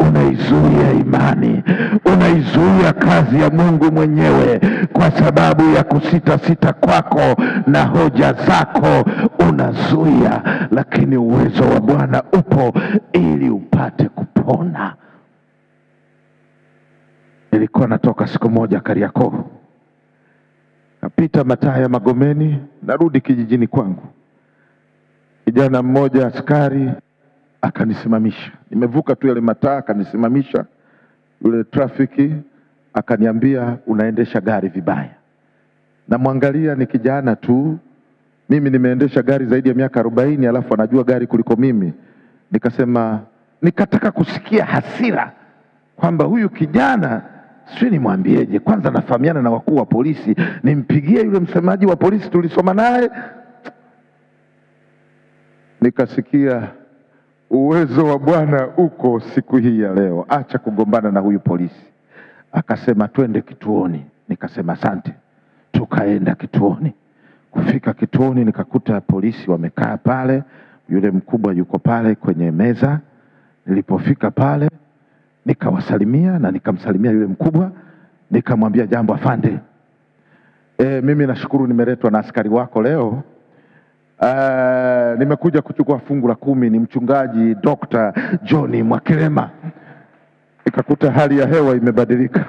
Unaizuia imani, unaizuia kazi ya Mungu mwenyewe kwa sababu ya kusita-sita kwako na hoja zako, unazuia, lakini uwezo wa Bwana upo ili upate kupona. Nilikuwa natoka siku moja Kariakoo, napita mataa ya Magomeni, narudi kijijini kwangu. Kijana mmoja askari akanisimamisha, nimevuka tu yale mataa, akanisimamisha yule trafiki, akaniambia unaendesha gari vibaya. Namwangalia ni kijana tu, mimi nimeendesha gari zaidi ya miaka arobaini, alafu anajua gari kuliko mimi. Nikasema, nikataka kusikia hasira kwamba huyu kijana sijui nimwambieje. Kwanza nafahamiana na wakuu wa polisi, nimpigie yule msemaji wa polisi tulisoma naye. Nikasikia uwezo wa Bwana uko siku hii ya leo, acha kugombana na huyu polisi. Akasema twende kituoni, nikasema asante. Tukaenda kituoni. Kufika kituoni, nikakuta polisi wamekaa pale, yule mkubwa yuko pale kwenye meza. Nilipofika pale nikawasalimia na nikamsalimia yule mkubwa, nikamwambia jambo afande. E, mimi nashukuru nimeletwa na askari wako leo. Uh, nimekuja kuchukua fungu la kumi. Ni mchungaji Dr. John Mwakelema. Ikakuta hali ya hewa imebadilika.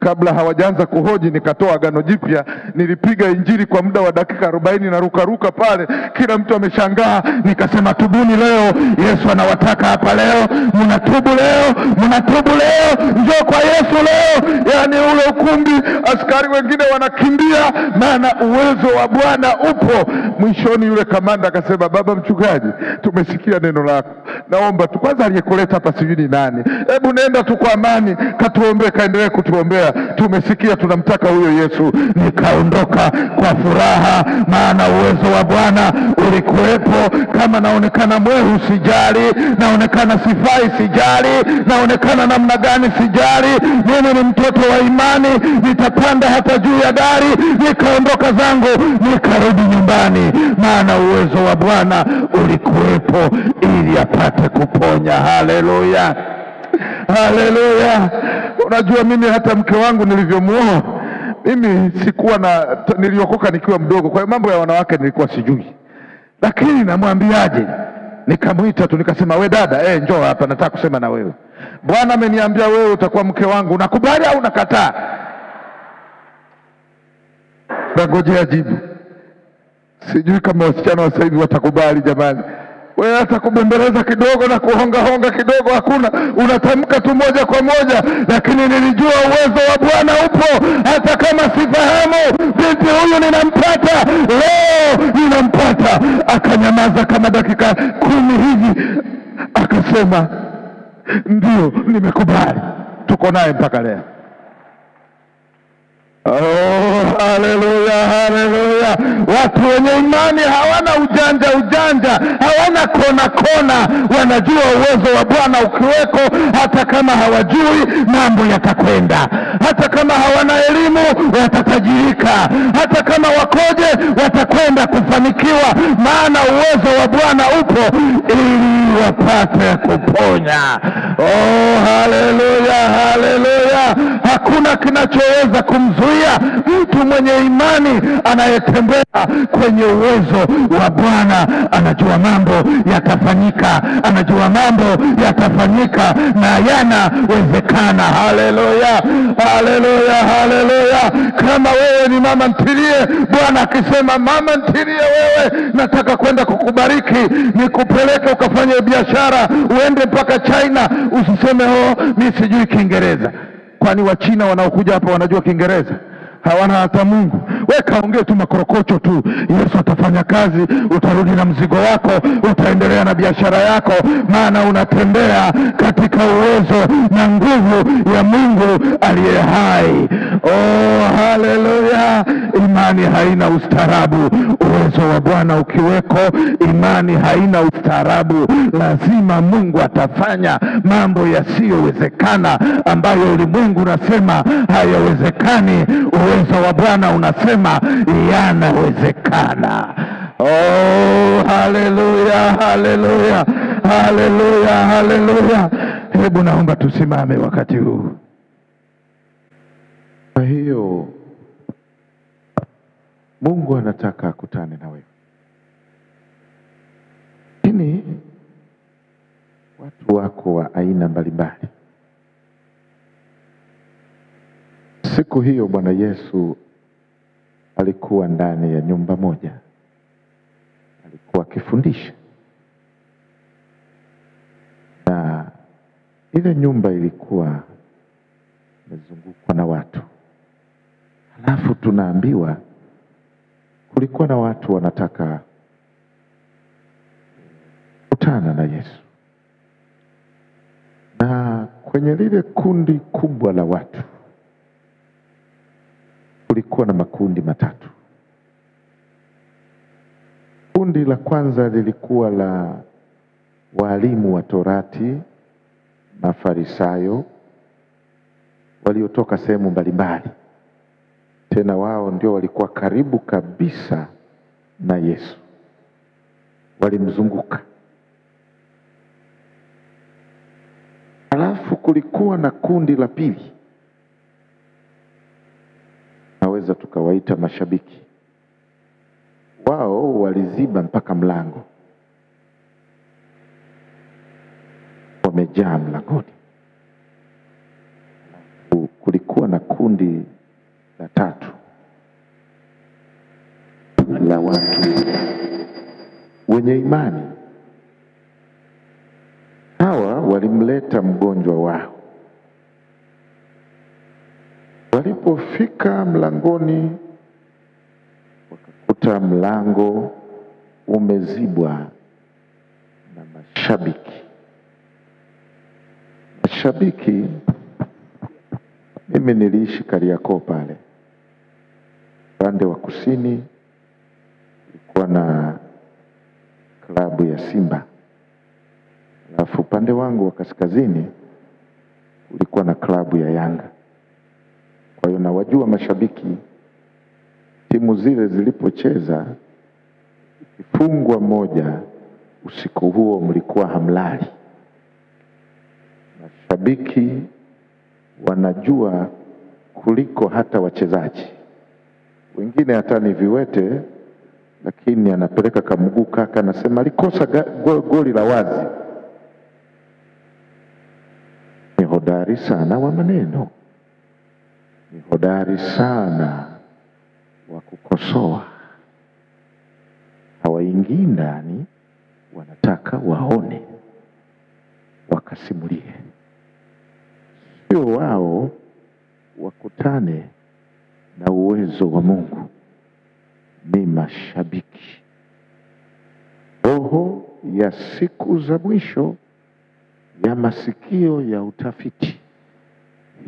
Kabla hawajaanza kuhoji, nikatoa agano jipya, nilipiga injili kwa muda wa dakika arobaini na rukaruka pale, kila mtu ameshangaa. Nikasema tubuni leo, Yesu anawataka hapa leo, mnatubu leo, mnatubu leo, njoo kwa Yesu leo. yani ule ukumbi, askari wengine wanakimbia, maana uwezo wa Bwana upo. Mwishoni yule kamanda akasema, baba mchungaji, tumesikia neno lako, naomba tu kwanza, aliyekuleta hapa sijui ni nani, hebu nenda tu kwa amani, katuombee, kaendelee kutuombea, tumesikia tunamtaka huyo Yesu. Nikaondoka kwa furaha, maana uwezo wa Bwana ulikuwepo. Kama naonekana mwehu sijali, naonekana sifai sijali, naonekana namna gani sijali, mimi ni mtoto wa imani, nitapanda hata juu ya dari. Nikaondoka zangu nikarudi nyumbani, maana uwezo wa Bwana ulikuwepo ili apate kuponya. Haleluya, haleluya. Unajua, mimi hata mke wangu nilivyomuoa mimi sikuwa na, niliokoka nikiwa mdogo, kwa hiyo mambo ya wanawake nilikuwa sijui, lakini namwambiaje? Nikamwita tu nikasema, we dada, eh, njoo hapa, nataka kusema na wewe. Bwana ameniambia wewe utakuwa mke wangu, unakubali au unakataa? Nangojea jibu. Sijui kama wasichana wa sasa hivi watakubali. Jamani, wewe hata kubembeleza kidogo na kuhongahonga kidogo hakuna, unatamka tu moja kwa moja. Lakini nilijua uwezo wa Bwana upo, hata kama sifahamu binti huyu ninampata leo, ninampata. Akanyamaza kama dakika kumi hivi, akasema ndio, nimekubali. Tuko naye mpaka leo. Oh, haleluya, haleluya! Watu wenye imani hawana ujanja ujanja, hawana kona kona, wanajua uwezo wa Bwana ukiweko, hata kama hawajui mambo yatakwenda, hata kama hawana elimu watatajirika, hata kama wakoje watakwenda kufanikiwa, maana uwezo wa Bwana upo ili wapate kuponya. Oh, haleluya, haleluya! Hakuna kinachoweza kumzuia mtu mwenye imani anayetembea kwenye uwezo wa Bwana. Anajua mambo yatafanyika, anajua mambo yatafanyika na yanawezekana. Haleluya, haleluya, haleluya! Kama wewe ni mama ntilie, Bwana akisema mama ntilie, wewe nataka kwenda kukubariki, nikupeleke ukafanye biashara, uende mpaka China, usiseme oh, mi sijui Kiingereza. Kwani Wachina wanaokuja hapa wanajua Kiingereza? Hawana hata Mungu. We kaongee tu makorokocho tu, Yesu atafanya kazi, utarudi na mzigo wako, utaendelea na biashara yako, maana unatembea katika uwezo na nguvu ya Mungu aliye hai. Oh, haleluya! Imani haina ustaarabu. Uwezo wa Bwana ukiweko, imani haina ustaarabu. Lazima Mungu atafanya mambo yasiyowezekana ambayo ulimwengu unasema hayawezekani. Uwezo wa Bwana unasema yanawezekana. Oh, haleluya, haleluya, haleluya, haleluya! Hebu naomba tusimame wakati huu. Kwa hiyo Mungu anataka akutane na wewe, lakini watu wako wa aina mbalimbali. Siku hiyo Bwana Yesu alikuwa ndani ya nyumba moja, alikuwa akifundisha, na ile nyumba ilikuwa imezungukwa na watu. Halafu tunaambiwa kulikuwa na watu wanataka kutana na Yesu, na kwenye lile kundi kubwa la watu kulikuwa na makundi matatu. Kundi la kwanza lilikuwa la walimu wa Torati, Mafarisayo waliotoka sehemu mbalimbali, tena wao ndio walikuwa karibu kabisa na Yesu, walimzunguka. Halafu kulikuwa na kundi la pili, naweza tukawaita mashabiki. Wao waliziba mpaka mlango, wamejaa mlangoni. Kulikuwa na kundi la tatu la watu wenye imani. Hawa walimleta mgonjwa wao. Walipofika mlangoni, wakakuta mlango umezibwa na mashabiki. Mashabiki, mimi niliishi Kariakoo pale upande wa kusini, ilikuwa na klabu ya Simba, alafu upande wangu wa kaskazini ulikuwa na klabu ya Yanga. Kwa hiyo nawajua mashabiki, timu zile zilipocheza, ikifungwa moja, usiku huo mlikuwa hamlali. Mashabiki wanajua kuliko hata wachezaji wengine, hata ni viwete, lakini anapeleka kamguu kaka, anasema alikosa goli go- goli la wazi. Ni hodari sana wa maneno ni hodari sana wa kukosoa. Hawaingii ndani, wanataka waone, wakasimulie, sio wao wakutane na uwezo wa Mungu. Ni mashabiki. Roho ya siku za mwisho ya masikio ya utafiti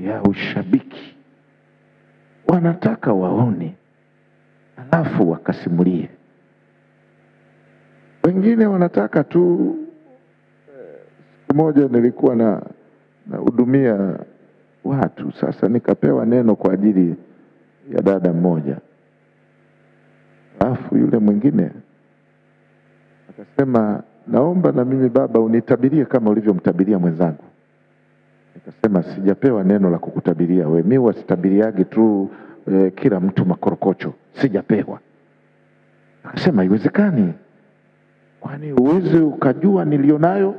ya ushabiki wanataka waone, alafu wakasimulie. Wengine wanataka tu. eh, Siku moja nilikuwa na nahudumia watu, sasa nikapewa neno kwa ajili ya dada mmoja, alafu yule mwingine akasema, naomba na mimi baba unitabirie kama ulivyomtabiria mwenzangu. Nikasema sijapewa neno la kukutabiria we, mi wasitabiriagi tu eh, kila mtu makorokocho, sijapewa. Akasema haiwezekani, kwani uwezi ukajua nilionayo?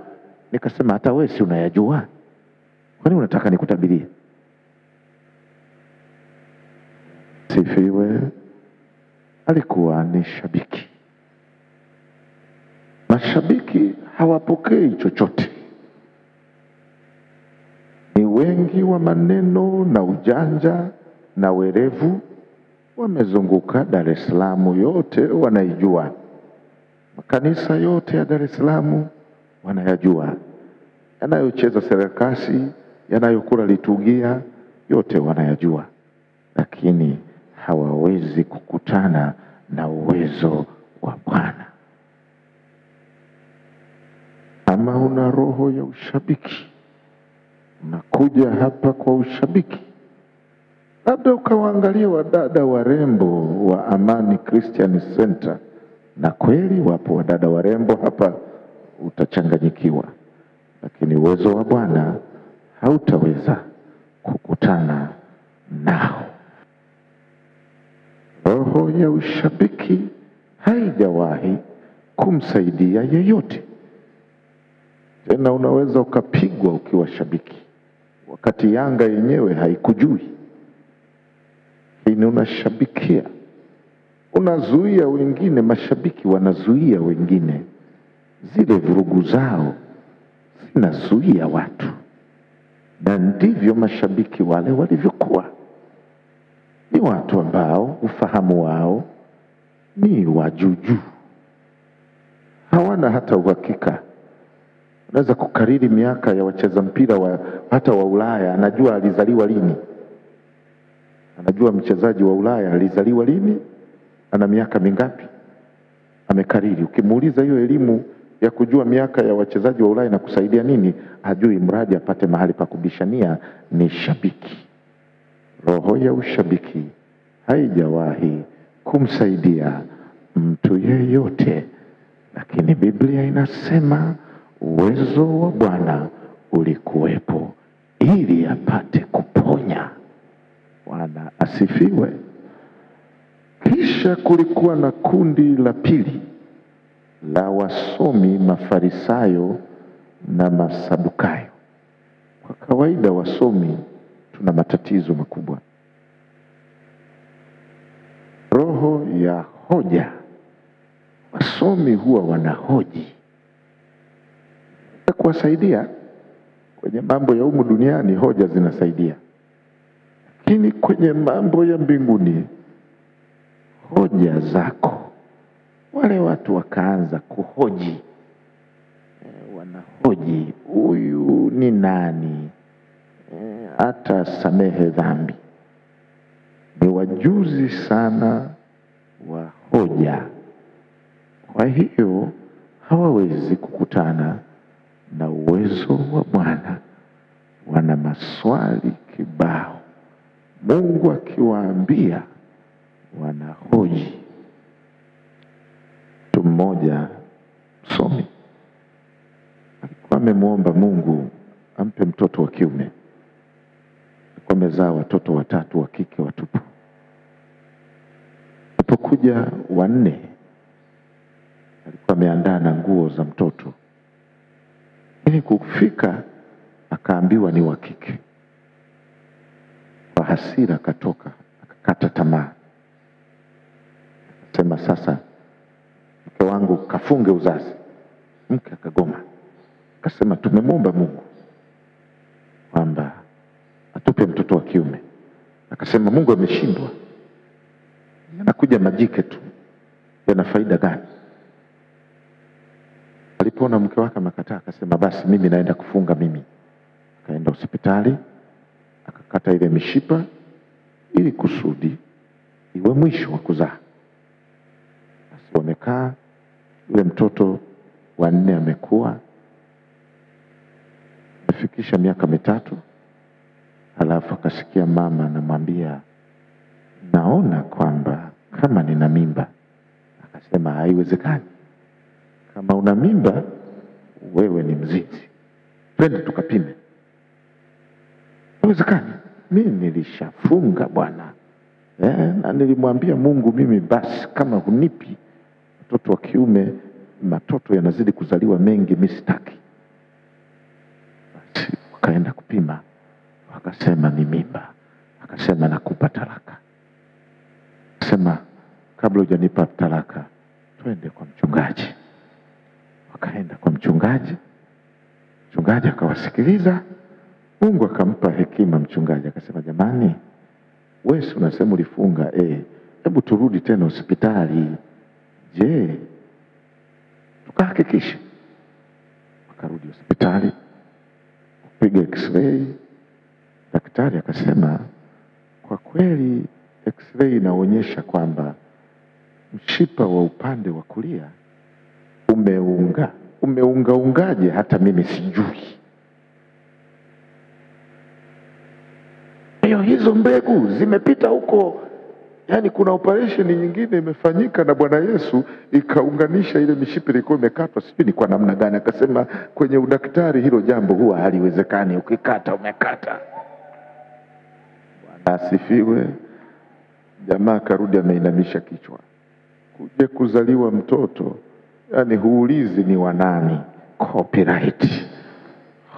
Nikasema hata wewe si unayajua, kwani unataka nikutabirie? Sifiwe. Alikuwa ni shabiki. Mashabiki hawapokei chochote ni wengi wa maneno na ujanja na werevu, wamezunguka Dar es Salaam yote wanaijua, makanisa yote ya Dar es Salaam wanayajua, yanayocheza sarakasi, yanayokula litugia yote wanayajua, lakini hawawezi kukutana na uwezo wa Bwana. Ama una roho ya ushabiki unakuja hapa kwa ushabiki, labda ukawaangalia wadada warembo wa Amani Christian Center, na kweli wapo wadada warembo hapa, utachanganyikiwa. lakini uwezo wa Bwana hautaweza kukutana nao. Roho ya ushabiki haijawahi kumsaidia yeyote. Tena unaweza ukapigwa ukiwa shabiki, wakati Yanga yenyewe haikujui, lakini unashabikia, unazuia wengine, mashabiki wanazuia wengine, zile vurugu zao zinazuia watu, na ndivyo mashabiki wale walivyokuwa. Ni watu ambao ufahamu wao ni wa juu juu, hawana hata uhakika. Unaweza kukariri miaka ya wacheza mpira wa, hata wa Ulaya, anajua alizaliwa lini, anajua mchezaji wa Ulaya alizaliwa lini, ana miaka mingapi, amekariri. Ukimuuliza hiyo elimu ya kujua miaka ya wachezaji wa Ulaya na kusaidia nini, hajui, mradi apate mahali pa kubishania. Ni shabiki. Roho ya ushabiki haijawahi kumsaidia mtu yeyote, lakini Biblia inasema uwezo wa Bwana ulikuwepo ili apate kuponya. Bwana asifiwe. Kisha kulikuwa na kundi la pili la wasomi Mafarisayo na Masadukayo. Kwa kawaida wasomi tuna matatizo makubwa, roho ya hoja. Wasomi huwa wanahoji. Na kuwasaidia kwenye mambo ya humu duniani, hoja zinasaidia, lakini kwenye mambo ya mbinguni, hoja zako. Wale watu wakaanza kuhoji. E, wanahoji huyu ni nani hata samehe dhambi. Ni wajuzi sana wa hoja, kwa hiyo hawawezi kukutana na uwezo wa Bwana. Wana maswali kibao, Mungu akiwaambia wanahoji mtu mmoja msomi alikuwa amemwomba Mungu ampe mtoto wa kiume. Alikuwa amezaa watoto watatu wa kike watupu. Alipokuja wanne, alikuwa ameandaa na nguo za mtoto, ili kufika akaambiwa ni wa kike. Kwa hasira akatoka akakata tamaa, akasema sasa mke wangu kafunge uzazi. Mke akagoma, akasema tumemwomba Mungu kwamba atupe mtoto wa kiume. Akasema Mungu ameshindwa, yanakuja majike tu, yana faida gani? Alipoona mke wake amekataa, akasema basi mimi naenda kufunga mimi. Akaenda hospitali akakata ile mishipa ili kusudi iwe mwisho wa kuzaa. Basi wamekaa yule mtoto wa nne amekuwa amefikisha miaka mitatu, halafu akasikia mama anamwambia naona kwamba kama nina mimba. Akasema haiwezekani, kama una mimba wewe ni mzinzi, twende tukapime. Haiwezekani, mi nilishafunga bwana eh, na nilimwambia Mungu mimi basi, kama hunipi mtoto wa kiume, matoto yanazidi kuzaliwa mengi, mistaki. Basi wakaenda kupima, wakasema ni mimba. Akasema nakupa talaka. Akasema kabla hujanipa talaka, twende kwa mchungaji. Wakaenda kwa mchungaji, mchungaji akawasikiliza. Mungu akampa hekima mchungaji, akasema jamani, wewe unasema ulifunga eh, hebu turudi tena hospitali. Je, tukahakikisha. Wakarudi hospitali kupiga x-ray. Daktari akasema kwa kweli x-ray inaonyesha kwamba mshipa wa upande wa kulia umeunga. Umeungaungaje? Hata mimi sijui. Hiyo hizo mbegu zimepita huko yani kuna operesheni nyingine imefanyika na Bwana Yesu ikaunganisha ile mishipa ilikuwa imekatwa, sijui ni kwa namna gani. Akasema kwenye udaktari hilo jambo huwa haliwezekani, ukikata umekata. Asifiwe. Jamaa karudi ameinamisha kichwa. Kuja kuzaliwa mtoto, yani huulizi ni wanani. Copyright,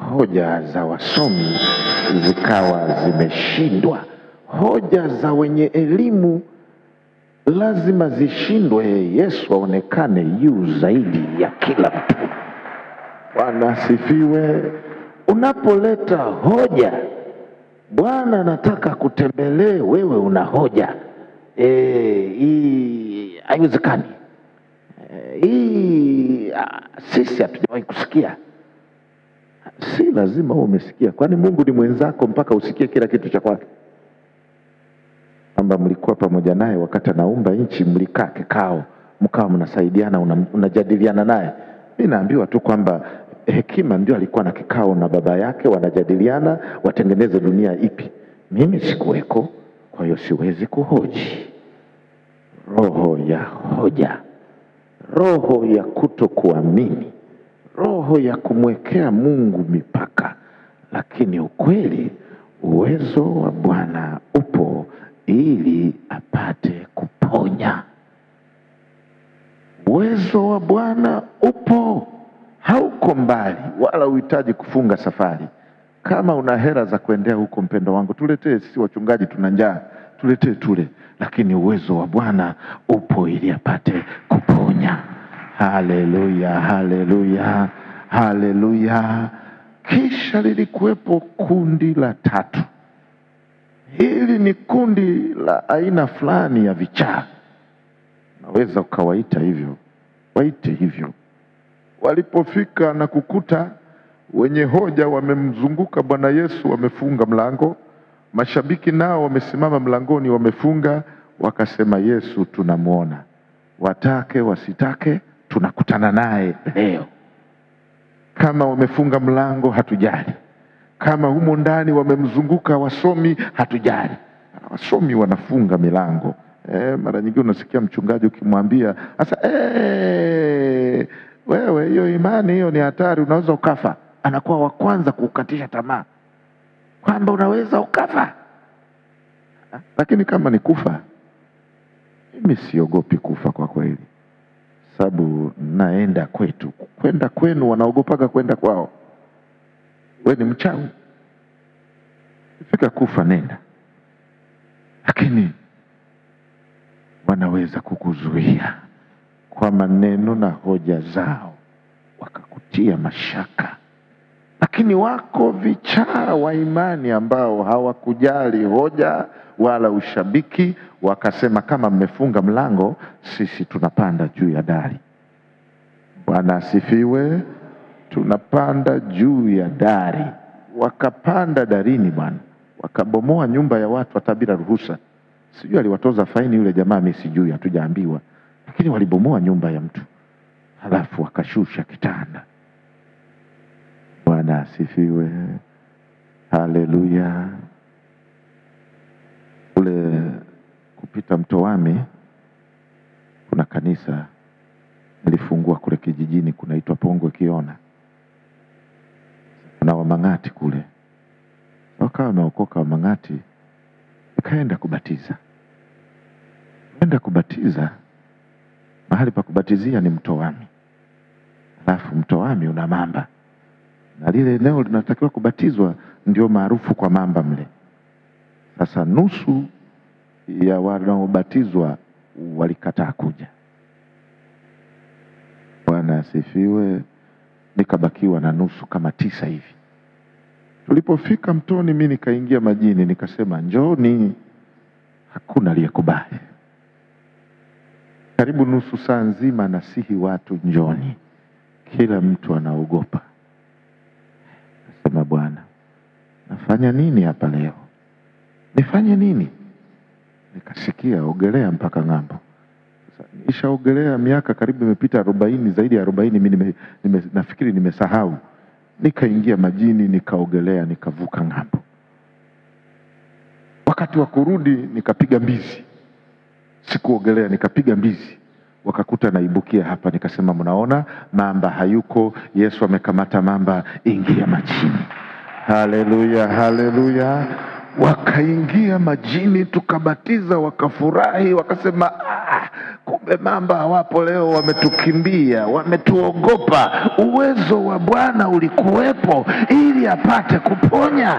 hoja za wasomi zikawa zimeshindwa. Hoja za wenye elimu lazima zishindwe, Yesu aonekane juu zaidi ya kila mtu. Bwana asifiwe. Unapoleta hoja, Bwana anataka kutembelee, wewe una hoja hii hii haiwezekani. Hii e, sisi hatujawahi kusikia. Si lazima uwe umesikia, kwani Mungu ni mwenzako mpaka usikie kila kitu cha kwake? Kwamba mlikuwa pamoja naye wakati anaumba nchi, mlikaa kikao, mkawa mnasaidiana, unajadiliana una- naye. Mi naambiwa tu kwamba hekima ndio alikuwa na kikao na baba yake, wanajadiliana watengeneze dunia ipi. Mimi sikuweko, kwa hiyo siwezi kuhoji. Roho ya hoja, roho ya kutokuamini, roho ya kumwekea Mungu mipaka. Lakini ukweli, uwezo wa Bwana upo ili apate kuponya. Uwezo wa Bwana upo, hauko mbali, wala uhitaji kufunga safari. Kama una hera za kuendea huko, mpendo wangu, tuletee. Sisi wachungaji tuna njaa, tuletee tule, lakini uwezo wa Bwana upo ili apate kuponya. Haleluya, haleluya, haleluya. Kisha lilikuwepo kundi la tatu. Hili ni kundi la aina fulani ya vichaa, naweza ukawaita hivyo, waite hivyo. Walipofika na kukuta wenye hoja wamemzunguka Bwana Yesu, wamefunga mlango, mashabiki nao wamesimama mlangoni, wamefunga, wakasema, Yesu tunamwona, watake wasitake, tunakutana naye leo. Kama wamefunga mlango, hatujali. Kama humo ndani wamemzunguka wasomi, hatujali. Wasomi wanafunga milango. E, mara nyingine unasikia mchungaji ukimwambia sasa, e, imani hiyo ni hatari, unaweza ukafa. Anakuwa wa kwanza kukatisha tamaa kwamba unaweza ukafa. Lakini kama ni kufa, mimi siogopi kufa kwa kweli, sababu naenda kwetu. Kwenda kwenu wanaogopaga kwenda kwao. We ni mchawi, fika kufa, nenda, lakini wanaweza kukuzuia kwa maneno na hoja zao, wakakutia mashaka. Lakini wako vichaa wa imani ambao hawakujali hoja wala ushabiki, wakasema kama mmefunga mlango, sisi tunapanda juu ya dari. Bwana asifiwe. Tunapanda juu ya dari. Wakapanda darini bwana, wakabomoa nyumba ya watu hata bila ruhusa. Sijui aliwatoza faini yule jamaa, mi sijui, hatujaambiwa, lakini walibomoa nyumba ya mtu, halafu wakashusha kitanda. Bwana asifiwe, haleluya. Kule kupita mto Wami kuna kanisa nilifungua kule kijijini kunaitwa Pongwe Kiona. Na Wamang'ati kule, wakawa wameokoka Wamang'ati, nikaenda kubatiza. Enda kubatiza, mahali pa kubatizia ni mto Wami, alafu mto Wami una mamba, na lile eneo linatakiwa kubatizwa ndio maarufu kwa mamba mle. Sasa nusu ya wanaobatizwa walikataa kuja. Bwana asifiwe. Nikabakiwa na nusu kama tisa hivi. Tulipofika mtoni, mi nikaingia majini, nikasema njoni. Hakuna aliyekubali. Karibu nusu saa nzima nasihi watu njoni, kila mtu anaogopa. Nasema Bwana, nafanya nini hapa leo? Nifanye nini? Nikasikia ogelea mpaka ng'ambo. Sasa, Nishaogelea miaka karibu imepita arobaini, zaidi ya arobaini. Mi nime, nime, nafikiri nimesahau. Nikaingia majini nikaogelea nikavuka ng'ambo. Wakati wa kurudi nikapiga mbizi, sikuogelea, nikapiga mbizi, wakakuta naibukia hapa. Nikasema, mnaona mamba hayuko, Yesu amekamata mamba, ingia majini. Haleluya, haleluya. Wakaingia majini, tukabatiza, wakafurahi, wakasema ah, kumbe mamba hawapo leo, wametukimbia, wametuogopa. Uwezo wa Bwana ulikuwepo ili apate kuponya.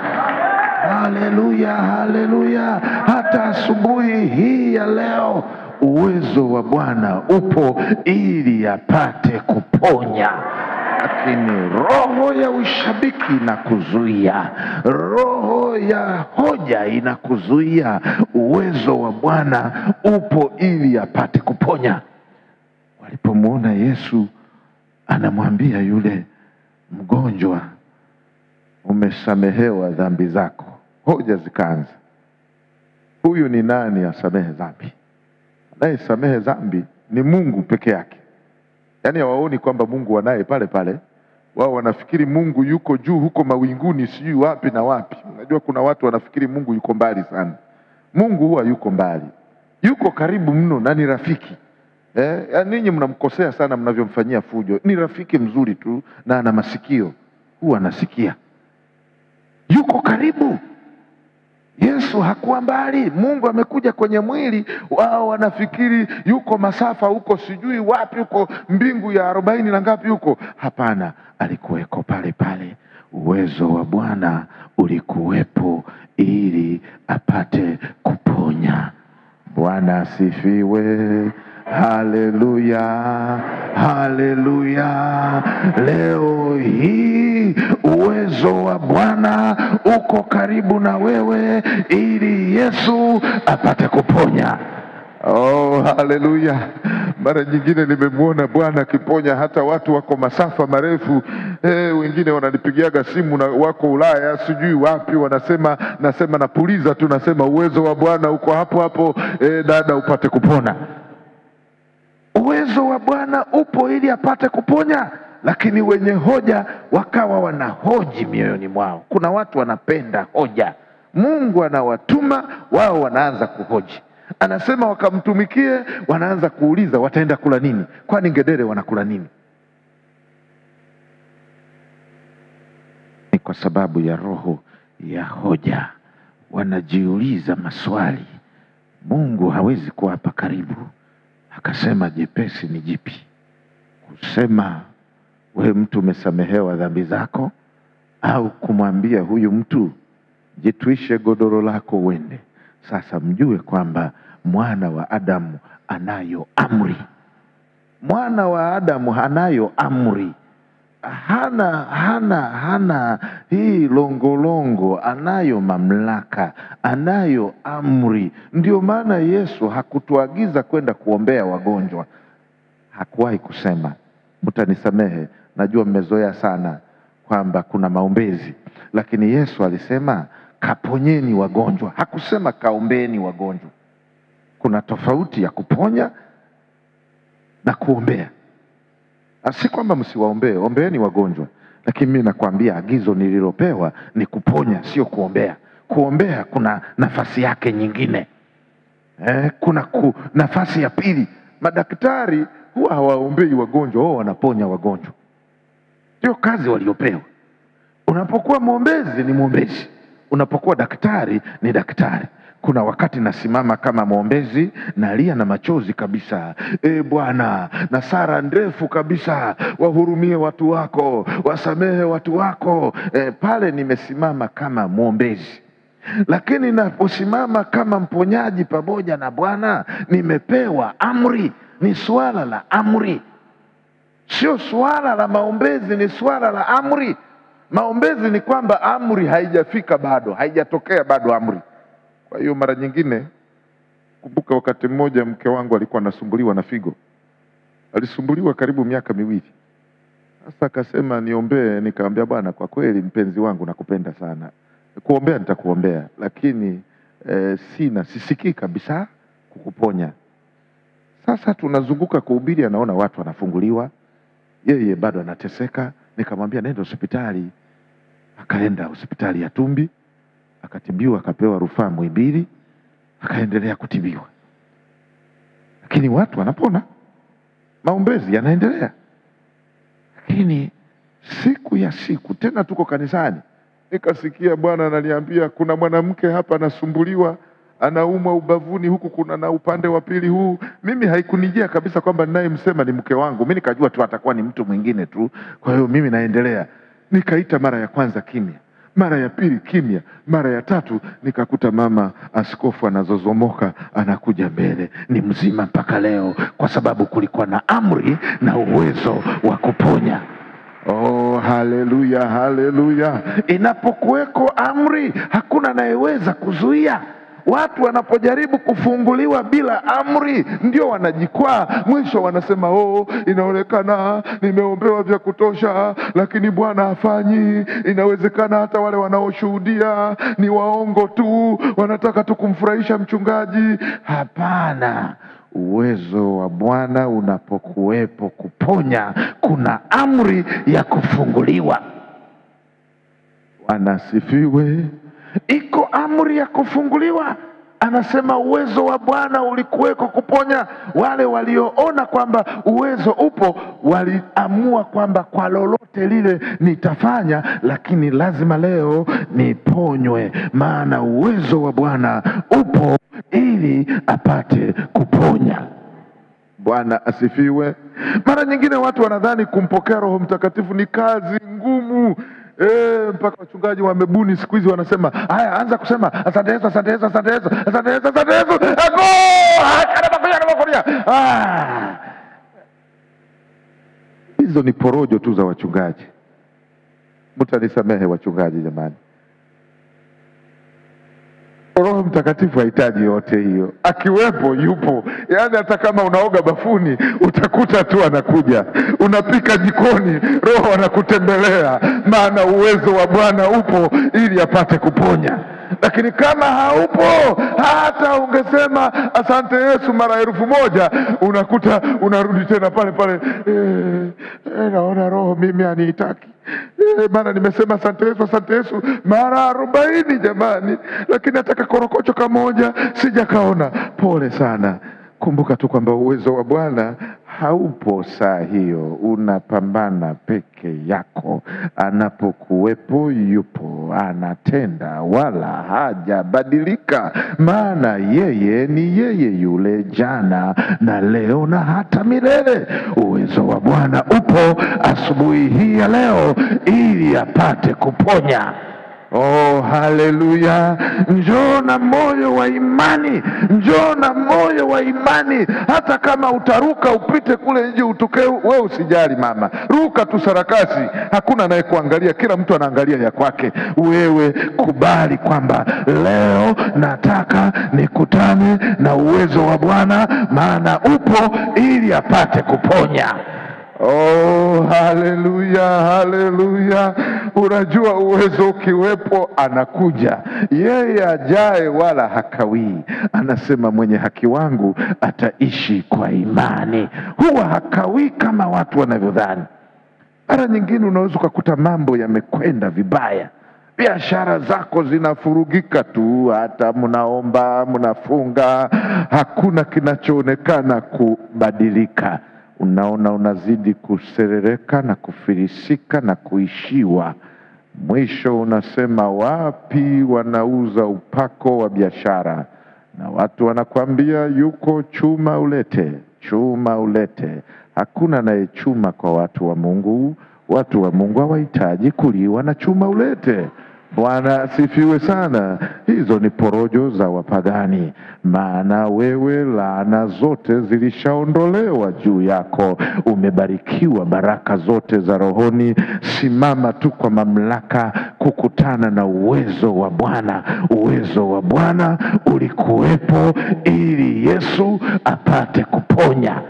Haleluya, haleluya! Hata asubuhi hii ya leo uwezo wa Bwana upo ili apate kuponya, lakini roho ya ushabiki inakuzuia, roho ya hoja inakuzuia. Uwezo wa Bwana upo ili apate kuponya. Walipomwona Yesu anamwambia yule mgonjwa, umesamehewa dhambi zako, hoja zikaanza. Huyu ni nani asamehe dhambi? Anayesamehe dhambi ni Mungu peke yake. Yaani hawaoni kwamba Mungu wanaye pale pale, wao wanafikiri Mungu yuko juu huko mawinguni, sijui wapi na wapi. Unajua kuna watu wanafikiri Mungu yuko mbali sana. Mungu huwa yuko mbali, yuko karibu mno na ni rafiki eh. ya Ninyi mnamkosea sana mnavyomfanyia fujo. Ni rafiki mzuri tu na ana masikio, huwa anasikia, yuko karibu. Yesu hakuwa mbali. Mungu amekuja kwenye mwili, wao wanafikiri yuko masafa huko, sijui wapi huko, mbingu ya arobaini na ngapi huko. Hapana, alikuweko pale pale. Uwezo wa Bwana ulikuwepo ili apate kuponya. Bwana asifiwe. Haleluya, haleluya. Leo hii uwezo wa Bwana uko karibu na wewe ili Yesu apate kuponya. Oh, haleluya! Mara nyingine nimemwona Bwana akiponya hata watu wako masafa marefu. Eh, wengine wananipigiaga simu na wako Ulaya sijui wapi, wanasema nasema napuliza tu, nasema uwezo wa Bwana uko hapo hapo, eh, dada upate kupona. Uwezo wa Bwana upo ili apate kuponya, lakini wenye hoja wakawa wanahoji mioyoni mwao. Kuna watu wanapenda hoja, Mungu anawatuma wao, wanaanza kuhoji. Anasema wakamtumikie, wanaanza kuuliza wataenda kula nini, kwani ngedere wanakula nini? Ni kwa sababu ya roho ya hoja, wanajiuliza maswali. Mungu hawezi kuwapa karibu. Akasema jepesi ni jipi, kusema we mtu umesamehewa dhambi zako, au kumwambia huyu mtu jitwishe godoro lako uende? Sasa mjue kwamba mwana wa Adamu anayo amri. Mwana wa Adamu anayo amri, hana hana hana hii longolongo, anayo mamlaka, anayo amri. Ndio maana Yesu hakutuagiza kwenda kuombea wagonjwa, hakuwahi kusema. Mtanisamehe, najua mmezoea sana kwamba kuna maombezi, lakini Yesu alisema kaponyeni wagonjwa, hakusema kaombeni wagonjwa. Kuna tofauti ya kuponya na kuombea. Ah, Si kwamba msiwaombee, ombeeni wagonjwa, lakini mimi nakwambia agizo nililopewa ni kuponya, sio kuombea. Kuombea kuna nafasi yake nyingine eh, kuna ku, nafasi ya pili. Madaktari huwa hawaombei wagonjwa, wao wanaponya wagonjwa, ndio kazi waliopewa. Unapokuwa mwombezi ni mwombezi, unapokuwa daktari ni daktari. Kuna wakati nasimama kama mwombezi, nalia na machozi kabisa, e Bwana, na sara ndefu kabisa, wahurumie watu wako, wasamehe watu wako. E, pale nimesimama kama mwombezi lakini naposimama kama mponyaji pamoja na Bwana, nimepewa amri. Ni suala la amri, sio suala la maombezi, ni suala la amri. Maombezi ni kwamba amri haijafika bado, haijatokea bado amri. Kwa hiyo mara nyingine, kumbuka, wakati mmoja mke wangu alikuwa anasumbuliwa na figo, alisumbuliwa karibu miaka miwili. Sasa akasema niombee, nikamwambia bwana, kwa kweli mpenzi wangu, nakupenda sana, kuombea nitakuombea, lakini e, sina sisikii kabisa kukuponya. Sasa tunazunguka kuhubiri, anaona watu wanafunguliwa, yeye bado anateseka. Nikamwambia nenda hospitali. Akaenda hospitali ya Tumbi, akatibiwa, akapewa rufaa Muhimbili, akaendelea kutibiwa. lakini watu wanapona, maombezi yanaendelea. Lakini siku ya siku tena, tuko kanisani, nikasikia Bwana ananiambia kuna mwanamke hapa anasumbuliwa anaumwa ubavuni huku kuna na upande wa pili huu. Mimi haikunijia kabisa kwamba ninayemsema ni mke wangu, mi nikajua tu atakuwa ni mtu mwingine tu. Kwa hiyo mimi naendelea, nikaita mara ya kwanza kimya, mara ya pili kimya, mara ya tatu nikakuta mama askofu anazozomoka, anakuja mbele, ni mzima mpaka leo, kwa sababu kulikuwa na amri na uwezo wa kuponya. Oh, haleluya, haleluya! Inapokuweko amri, hakuna anayeweza kuzuia. Watu wanapojaribu kufunguliwa bila amri, ndio wanajikwaa. Mwisho wanasema oh, inaonekana nimeombewa vya kutosha, lakini Bwana hafanyi. Inawezekana hata wale wanaoshuhudia ni waongo tu, wanataka tu kumfurahisha mchungaji. Hapana. Uwezo wa Bwana unapokuwepo kuponya, kuna amri ya kufunguliwa. Bwana asifiwe. Iko amri ya kufunguliwa. Anasema uwezo wa Bwana ulikuweko kuponya. Wale walioona kwamba uwezo upo waliamua kwamba kwa lolote lile nitafanya, lakini lazima leo niponywe, maana uwezo wa Bwana upo ili apate kuponya. Bwana asifiwe. Mara nyingine watu wanadhani kumpokea Roho Mtakatifu ni kazi ngumu. E, mpaka wachungaji wamebuni siku hizi wanasema haya, anza kusema asante Yesu, asante Yesu, asante Yesu, asante Yesu, asante Yesu. Ah. Hizo ni porojo tu za wachungaji. Mtanisamehe wachungaji jamani. Roho Mtakatifu hahitaji yote hiyo, akiwepo yupo. Yaani hata kama unaoga bafuni utakuta tu anakuja, unapika jikoni, Roho anakutembelea, maana uwezo wa Bwana upo ili apate kuponya. Lakini kama haupo, hata ungesema asante Yesu mara elfu moja, unakuta unarudi tena pale pale, eh, eh, naona Roho mimi aniitaki Eh, maana nimesema asante Yesu, asante Yesu mara arobaini jamani, lakini hata kakorokocho kamoja sijakaona. Pole sana. Kumbuka tu kwamba uwezo wa Bwana haupo saa hiyo, unapambana peke yako. Anapokuwepo yupo, anatenda wala hajabadilika, maana yeye ni yeye yule jana na leo na hata milele. Uwezo wa Bwana upo asubuhi hii ya leo ili apate kuponya. Oh, haleluya! Njoo na moyo wa imani, njoo na moyo wa imani. Hata kama utaruka upite kule nje utokee, wewe usijali mama, ruka tu sarakasi, hakuna anayekuangalia, kila mtu anaangalia ya kwake. Wewe kubali kwamba leo nataka nikutane na uwezo wa Bwana, maana upo ili apate kuponya. Oh, haleluya, haleluya! Unajua, uwezo ukiwepo anakuja yeye, ajaye wala hakawii. Anasema mwenye haki wangu ataishi kwa imani. Huwa hakawii kama watu wanavyodhani. Mara nyingine unaweza ukakuta mambo yamekwenda vibaya, biashara zako zinafurugika tu, hata mnaomba mnafunga, hakuna kinachoonekana kubadilika. Unaona unazidi kuserereka na kufirisika na kuishiwa. Mwisho unasema wapi wanauza upako wa biashara, na watu wanakwambia yuko chuma ulete, chuma ulete. Hakuna naye chuma kwa watu wa Mungu. Watu wa Mungu hawahitaji kuliwa na chuma ulete. Bwana sifiwe sana. Hizo ni porojo za wapagani, maana wewe laana zote zilishaondolewa juu yako, umebarikiwa baraka zote za rohoni. Simama tu kwa mamlaka kukutana na uwezo wa Bwana. Uwezo wa Bwana ulikuwepo ili Yesu apate kuponya.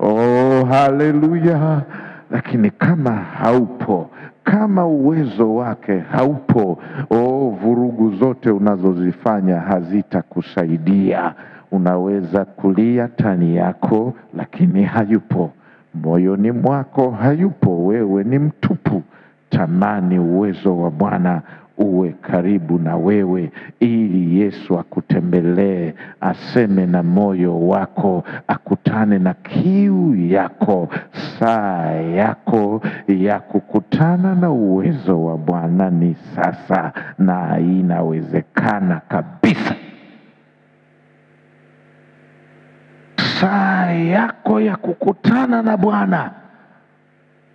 Oh, haleluya! Lakini kama haupo kama uwezo wake haupo, oh, vurugu zote unazozifanya hazitakusaidia. Unaweza kulia tani yako, lakini hayupo moyoni mwako, hayupo. Wewe ni mtupu. Tamani uwezo wa Bwana uwe karibu na wewe, ili Yesu akutembelee, aseme na moyo wako, akutane na kiu yako. Saa yako ya kukutana na uwezo wa Bwana ni sasa, na inawezekana kabisa. Saa yako ya kukutana na Bwana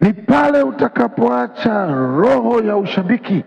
ni pale utakapoacha roho ya ushabiki,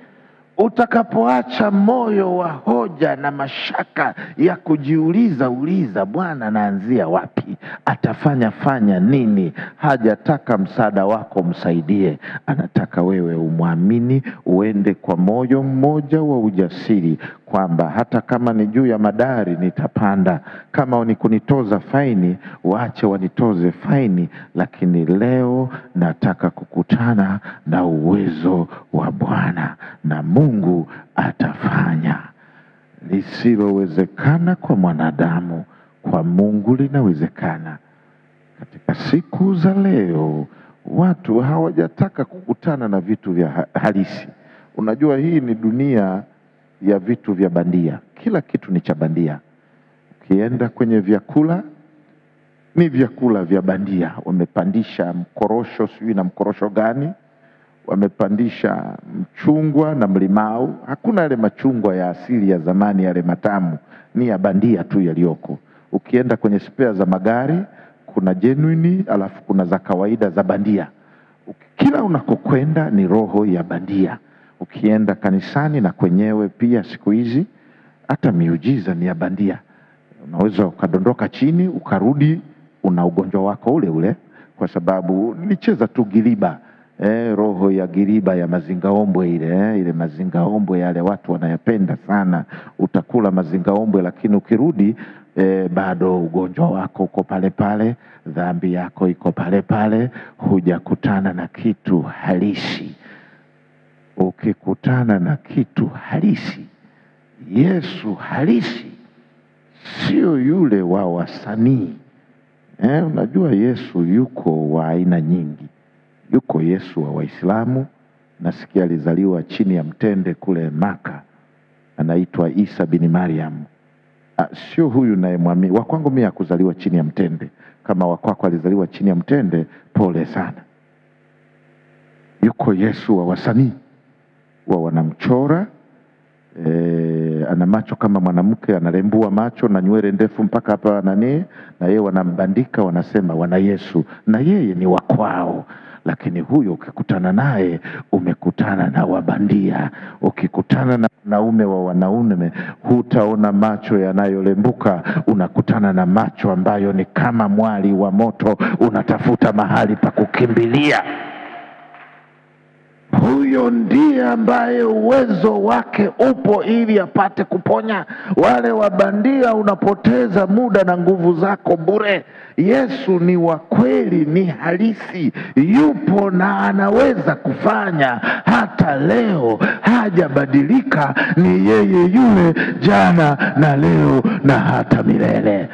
utakapoacha moyo wa hoja na mashaka ya kujiuliza uliza, Bwana anaanzia wapi? Atafanya fanya nini? Hajataka msaada wako msaidie, anataka wewe umwamini, uende kwa moyo mmoja wa ujasiri kwamba hata kama ni juu ya madari nitapanda, kama ni kunitoza faini, waache wanitoze faini, lakini leo nataka kukutana na uwezo wa Bwana na Mungu atafanya lisilowezekana kwa mwanadamu, kwa Mungu linawezekana. Katika siku za leo watu hawajataka kukutana na vitu vya halisi. Unajua, hii ni dunia ya vitu vya bandia, kila kitu ni cha bandia. Ukienda kwenye vyakula ni vyakula vya bandia, wamepandisha mkorosho sijui na mkorosho gani, wamepandisha mchungwa na mlimau. Hakuna yale machungwa ya asili ya zamani, yale matamu, ni ya bandia tu yaliyoko. Ukienda kwenye spea za magari kuna genuine, alafu kuna za kawaida za bandia. Kila unakokwenda ni roho ya bandia. Ukienda kanisani na kwenyewe pia siku hizi hata miujiza ni ya bandia. Unaweza ukadondoka chini ukarudi una ugonjwa wako ule ule, kwa sababu nilicheza tu giriba eh, roho ya giriba ya mazingaombwe ile eh, ile mazingaombwe yale watu wanayapenda sana. Utakula mazingaombwe, lakini ukirudi eh, bado ugonjwa wako uko pale pale, dhambi yako iko pale pale, hujakutana na kitu halisi. Ukikutana na kitu halisi, Yesu halisi, sio yule wa wasanii eh, unajua Yesu yuko wa aina nyingi. Yuko Yesu wa Waislamu, nasikia alizaliwa chini ya mtende kule Maka, anaitwa Isa bin Mariam. Ah, sio huyu nayemwamini. Wa kwangu mimi hakuzaliwa chini ya mtende. Kama wa kwako alizaliwa chini ya mtende, pole sana. Yuko Yesu wa wasanii, wa wanamchora e, ana macho kama mwanamke, anarembua macho na nywele ndefu mpaka hapa nani, na yeye wanambandika, wanasema wana Yesu, na yeye ni wa kwao. Lakini huyo ukikutana naye umekutana na wabandia. Ukikutana na wanaume wa wanaume, hutaona macho yanayolembuka, unakutana na macho ambayo ni kama mwali wa moto, unatafuta mahali pa kukimbilia. Huyo ndiye ambaye uwezo wake upo ili apate kuponya. Wale wabandia, unapoteza muda na nguvu zako bure. Yesu ni wa kweli, ni halisi, yupo na anaweza kufanya hata leo. Hajabadilika, ni yeye yule jana na leo na hata milele.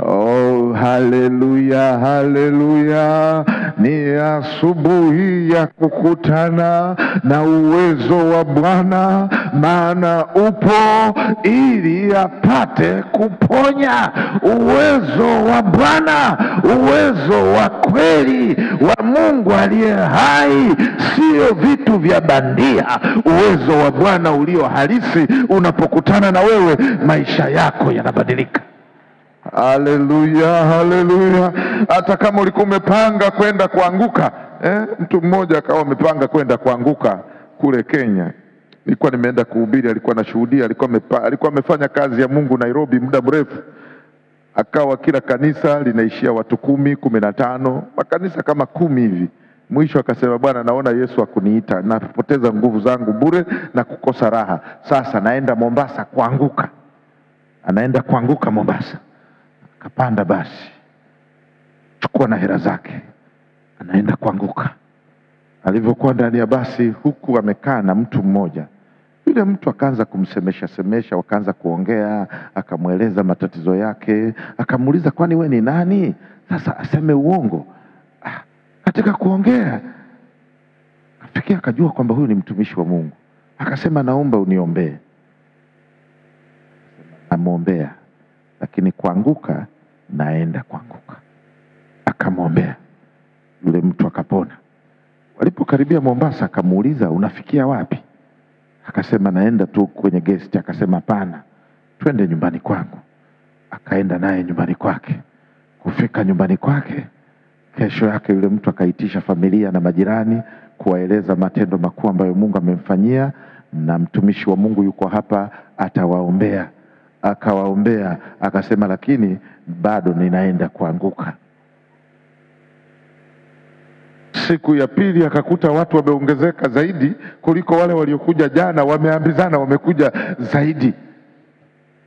Oh, haleluya, haleluya! Ni asubuhi ya kukutana na uwezo wa Bwana, maana upo ili apate kuponya. Uwezo wa Bwana, uwezo wa kweli wa Mungu aliye hai, sio vitu vya bandia. Uwezo wa Bwana ulio halisi, unapokutana na wewe, maisha yako yanabadilika. Haleluya, haleluya! Hata kama ulikuwa umepanga kwenda kuanguka eh, mtu mmoja akawa amepanga kwenda kuanguka kule Kenya. Nilikuwa nimeenda kuhubiri, alikuwa anashuhudia, alikuwa alikuwa amefanya kazi ya Mungu Nairobi muda mrefu, akawa kila kanisa linaishia watu kumi, kumi na tano, makanisa kama kumi hivi. Mwisho akasema, Bwana, naona Yesu akuniita, napoteza nguvu zangu bure na kukosa raha. Sasa naenda Mombasa kuanguka. Anaenda kuanguka Mombasa kapanda basi, chukua na hela zake, anaenda kuanguka. Alivyokuwa ndani ya basi, huku amekaa na mtu mmoja, yule mtu akaanza kumsemesha semesha, wakaanza kuongea, akamweleza matatizo yake, akamuuliza kwani we ni nani? Sasa aseme uongo. Ah, katika kuongea kafikia akajua kwamba huyu ni mtumishi wa Mungu. akasema naomba uniombee. Namwombea, lakini kuanguka naenda kuanguka. Akamwombea yule mtu akapona. Walipokaribia Mombasa, akamuuliza unafikia wapi? Akasema naenda tu kwenye guest. Akasema hapana, twende nyumbani kwangu. Akaenda naye nyumbani kwake. Kufika nyumbani kwake, kesho yake yule mtu akaitisha familia na majirani kuwaeleza matendo makuu ambayo Mungu amemfanyia, na mtumishi wa Mungu yuko hapa atawaombea. Akawaombea akasema, lakini bado ninaenda kuanguka. Siku ya pili akakuta watu wameongezeka zaidi kuliko wale waliokuja jana, wameambizana, wamekuja zaidi.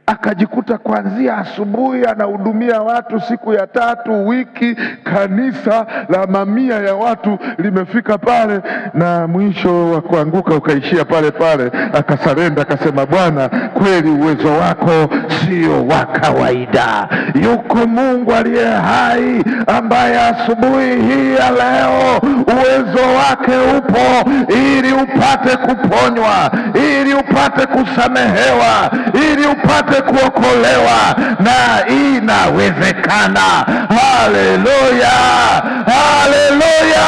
Akajikuta kuanzia asubuhi anahudumia watu, siku ya tatu wiki, kanisa la mamia ya watu limefika pale, na mwisho wa kuanguka ukaishia pale pale. Akasarenda, akasema, Bwana, kweli uwezo wako sio wa kawaida. Yuko Mungu aliye hai ambaye asubuhi hii ya leo uwezo wake upo ili upate kuponywa, ili upate kusamehewa, ili upate kuokolewa, na inawezekana. Haleluya, haleluya!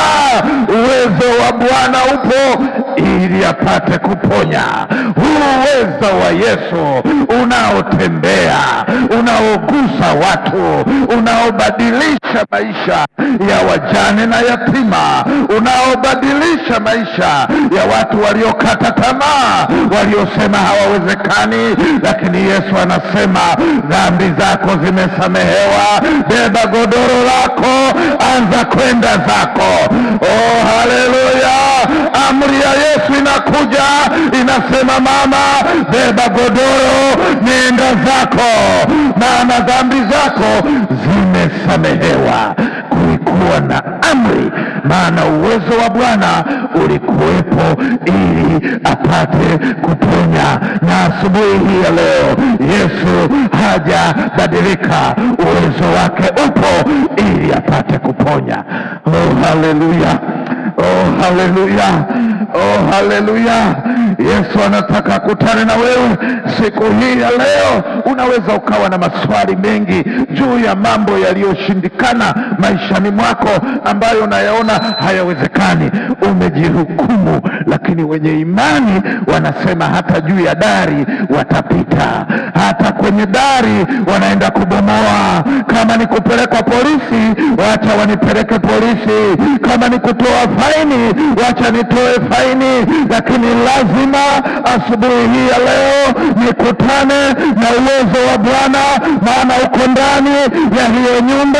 Uwezo wa Bwana upo ili apate kuponya. Huu uwezo wa Yesu unaotembea, unaogusa watu, unaobadilisha maisha ya wajane na yatima, unaobadilisha maisha ya watu waliokata tamaa, waliosema hawawezekani, lakini Yesu anasema dhambi zako zimesamehewa, beba godoro lako, anza kwenda zako. Oh, haleluya! Amri ya Yesu inakuja inasema, mama, beba godoro, nenda zako, maana dhambi zako zimesamehewa. Kulikuwa na amri, maana uwezo wa Bwana ulikuwepo ili apate kuponya. Na asubuhi hii ya leo Yesu hajabadilika, uwezo wake upo ili apate kuponya. Oh, haleluya! Oh, haleluya! Oh, haleluya! Yesu anataka akutane na wewe siku hii ya leo. Unaweza ukawa na maswali mengi juu ya mambo yaliyoshindikana maishani mwako ambayo unayaona hayawezekani. Umejihukumu, lakini wenye imani wanasema hata juu ya dari watapita, hata kwenye dari wanaenda kubomoa. Kama ni kupelekwa polisi, wacha wanipeleke polisi. Kama ni kutoa faini, wacha nitoe faini, lakini lazima asubuhi hii ya leo nikutane na uwezo wa Bwana, maana uko ndani ya hiyo nyumba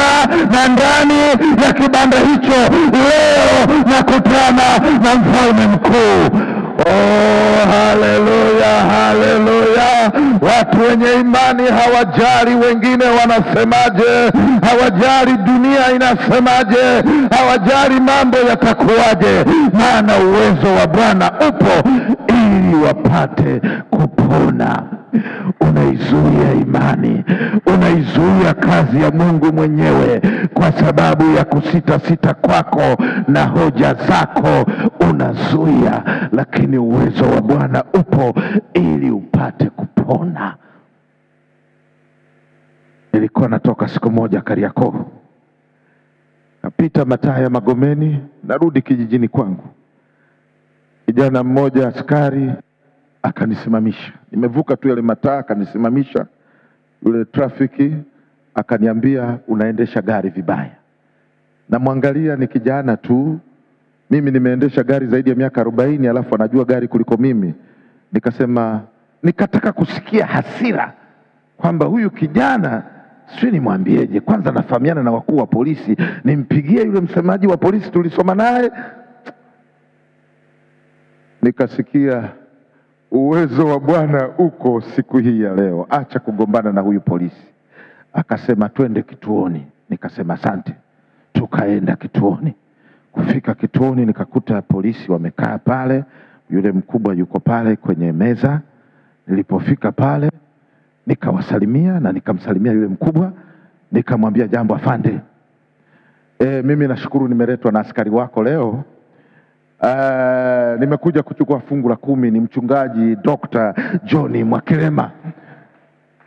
na ndani ya kibanda hicho. Leo nakutana na mfalme mkuu. Oh, haleluya, haleluya! Watu wenye imani hawajali wengine wanasemaje, hawajali dunia inasemaje, hawajali mambo yatakuwaje, maana uwezo wa Bwana upo ili wapate kupona. Unaizuia imani, unaizuia kazi ya Mungu mwenyewe kwa sababu ya kusita sita kwako na hoja zako, unazuia, lakini uwezo wa Bwana upo ili upate kupona. Nilikuwa natoka siku moja Kariakoo, napita mataa ya Magomeni, narudi kijijini kwangu. Kijana mmoja askari akanisimamisha, nimevuka tu yale mataa, akanisimamisha yule trafiki, akaniambia unaendesha gari vibaya. Namwangalia ni kijana tu, mimi nimeendesha gari zaidi ya miaka arobaini, alafu anajua gari kuliko mimi. Nikasema, nikataka kusikia hasira kwamba huyu kijana sijui nimwambieje. Kwanza nafahamiana na wakuu wa polisi, nimpigie yule msemaji wa polisi tulisoma naye. Nikasikia uwezo wa Bwana uko siku hii ya leo, acha kugombana na huyu polisi. Akasema twende kituoni, nikasema asante. Tukaenda kituoni. Kufika kituoni, nikakuta polisi wamekaa pale, yule mkubwa yuko pale kwenye meza. Nilipofika pale nikawasalimia na nikamsalimia yule mkubwa, nikamwambia jambo afande. E, mimi nashukuru nimeletwa na askari wako leo. Uh, nimekuja kuchukua fungu la kumi. Ni mchungaji Dr. John Mwakilema.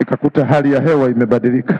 Ikakuta hali ya hewa imebadilika.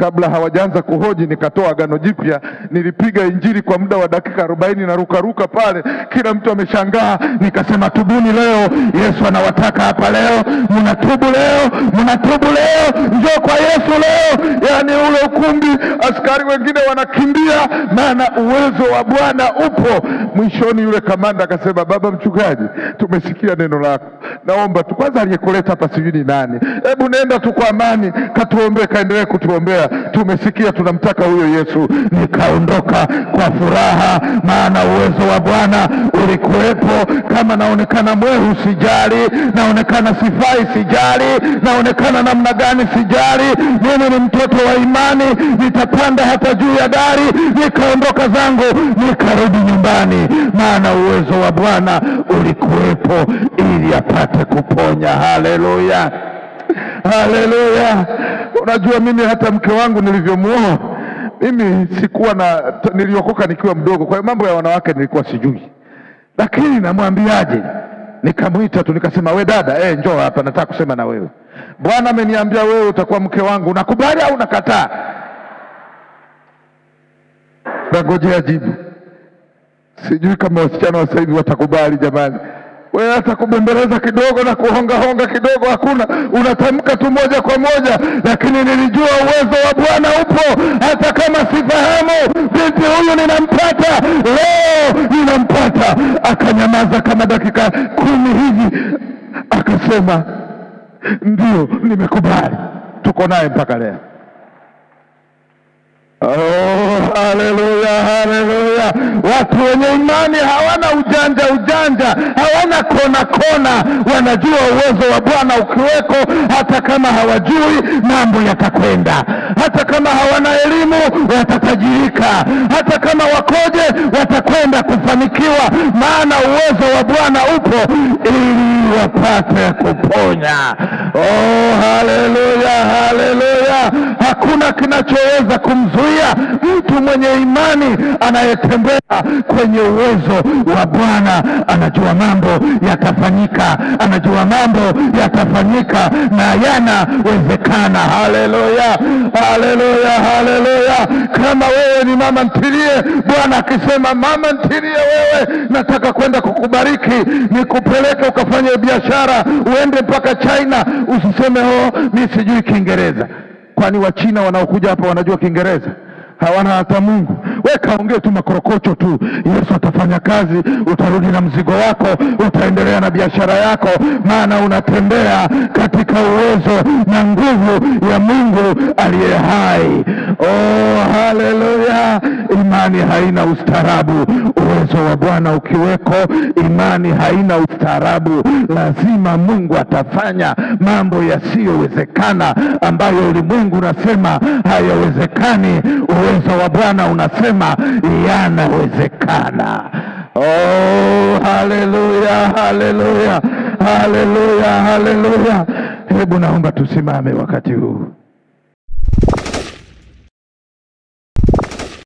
Kabla hawajaanza kuhoji, nikatoa agano jipya, nilipiga injili kwa muda wa dakika arobaini na rukaruka pale, kila mtu ameshangaa. Nikasema tubuni leo, Yesu anawataka hapa leo, mnatubu leo, mnatubu leo, njoo kwa Yesu leo. Yaani ule ukumbi, askari wengine wanakimbia, maana uwezo wa Bwana upo. Mwishoni yule kamanda akasema, baba mchungaji, tumesikia neno lako, naomba tu kwanza, aliyekuleta hapa sijui ni nani, hebu nenda tu kwa amani, katuombee, kaendelee kutuombea, tumesikia tunamtaka huyo Yesu. Nikaondoka kwa furaha, maana uwezo wa Bwana ulikuwepo. Kama naonekana mwehu, sijali, naonekana sifai, sijali, naonekana namna gani, sijali. Mimi ni mtoto wa imani, nitapanda hata juu ya dari. Nikaondoka zangu, nikarudi nyumbani, maana uwezo wa Bwana ulikuwepo ili apate kuponya. Haleluya, haleluya. Unajua, mimi hata mke wangu nilivyomuoa mimi sikuwa na, niliokoka nikiwa mdogo, kwa hiyo mambo ya wanawake nilikuwa sijui, lakini namwambiaje, nikamwita tu nikasema, we dada, eh, njoo hapa, nataka kusema na wewe. Bwana ameniambia wewe utakuwa mke wangu, unakubali au unakataa? Nangojea jibu. Sijui kama wasichana wa sasa hivi watakubali. Jamani, wewe hata kubembeleza kidogo na kuhongahonga kidogo hakuna, unatamka tu moja kwa moja. Lakini nilijua uwezo wa Bwana upo, hata kama sifahamu. Binti huyu ninampata leo, ninampata. Akanyamaza kama dakika kumi hivi, akasema ndio, nimekubali. Tuko naye mpaka leo. Oh, haleluya, haleluya! Watu wenye imani hawana ujanja ujanja, hawana kona kona, wanajua uwezo wa Bwana ukiweko. Hata kama hawajui mambo yatakwenda, hata kama hawana elimu watatajirika, hata kama wakoje watakwenda kufanikiwa, maana uwezo wa Bwana upo ili wapate kuponya. Oh, haleluya, haleluya! Hakuna kinachoweza kumzuia mtu mwenye imani anayetembea kwenye uwezo wa Bwana. Anajua mambo yatafanyika, anajua mambo yatafanyika na yanawezekana. Haleluya, haleluya, haleluya! Kama wewe ni mama ntilie, Bwana akisema mama ntilie, wewe nataka kwenda kukubariki, nikupeleke ukafanye biashara, uende mpaka China. Usiseme oh, mi sijui Kiingereza. Kwani Wachina wanaokuja hapa wanajua Kiingereza? Hawana hata Mungu. We kaongee tu makorokocho tu, Yesu atafanya kazi, utarudi na mzigo wako, utaendelea na biashara yako, maana unatembea katika uwezo na nguvu ya Mungu aliye hai. Oh, haleluya! Imani haina ustaarabu. Uwezo wa Bwana ukiweko, imani haina ustaarabu. Lazima Mungu atafanya mambo yasiyowezekana ambayo ulimwengu unasema hayawezekani. Uwezo wa Bwana unasema yanawezekana. Oh, haleluya, haleluya, haleluya, haleluya! Hebu naomba tusimame wakati huu.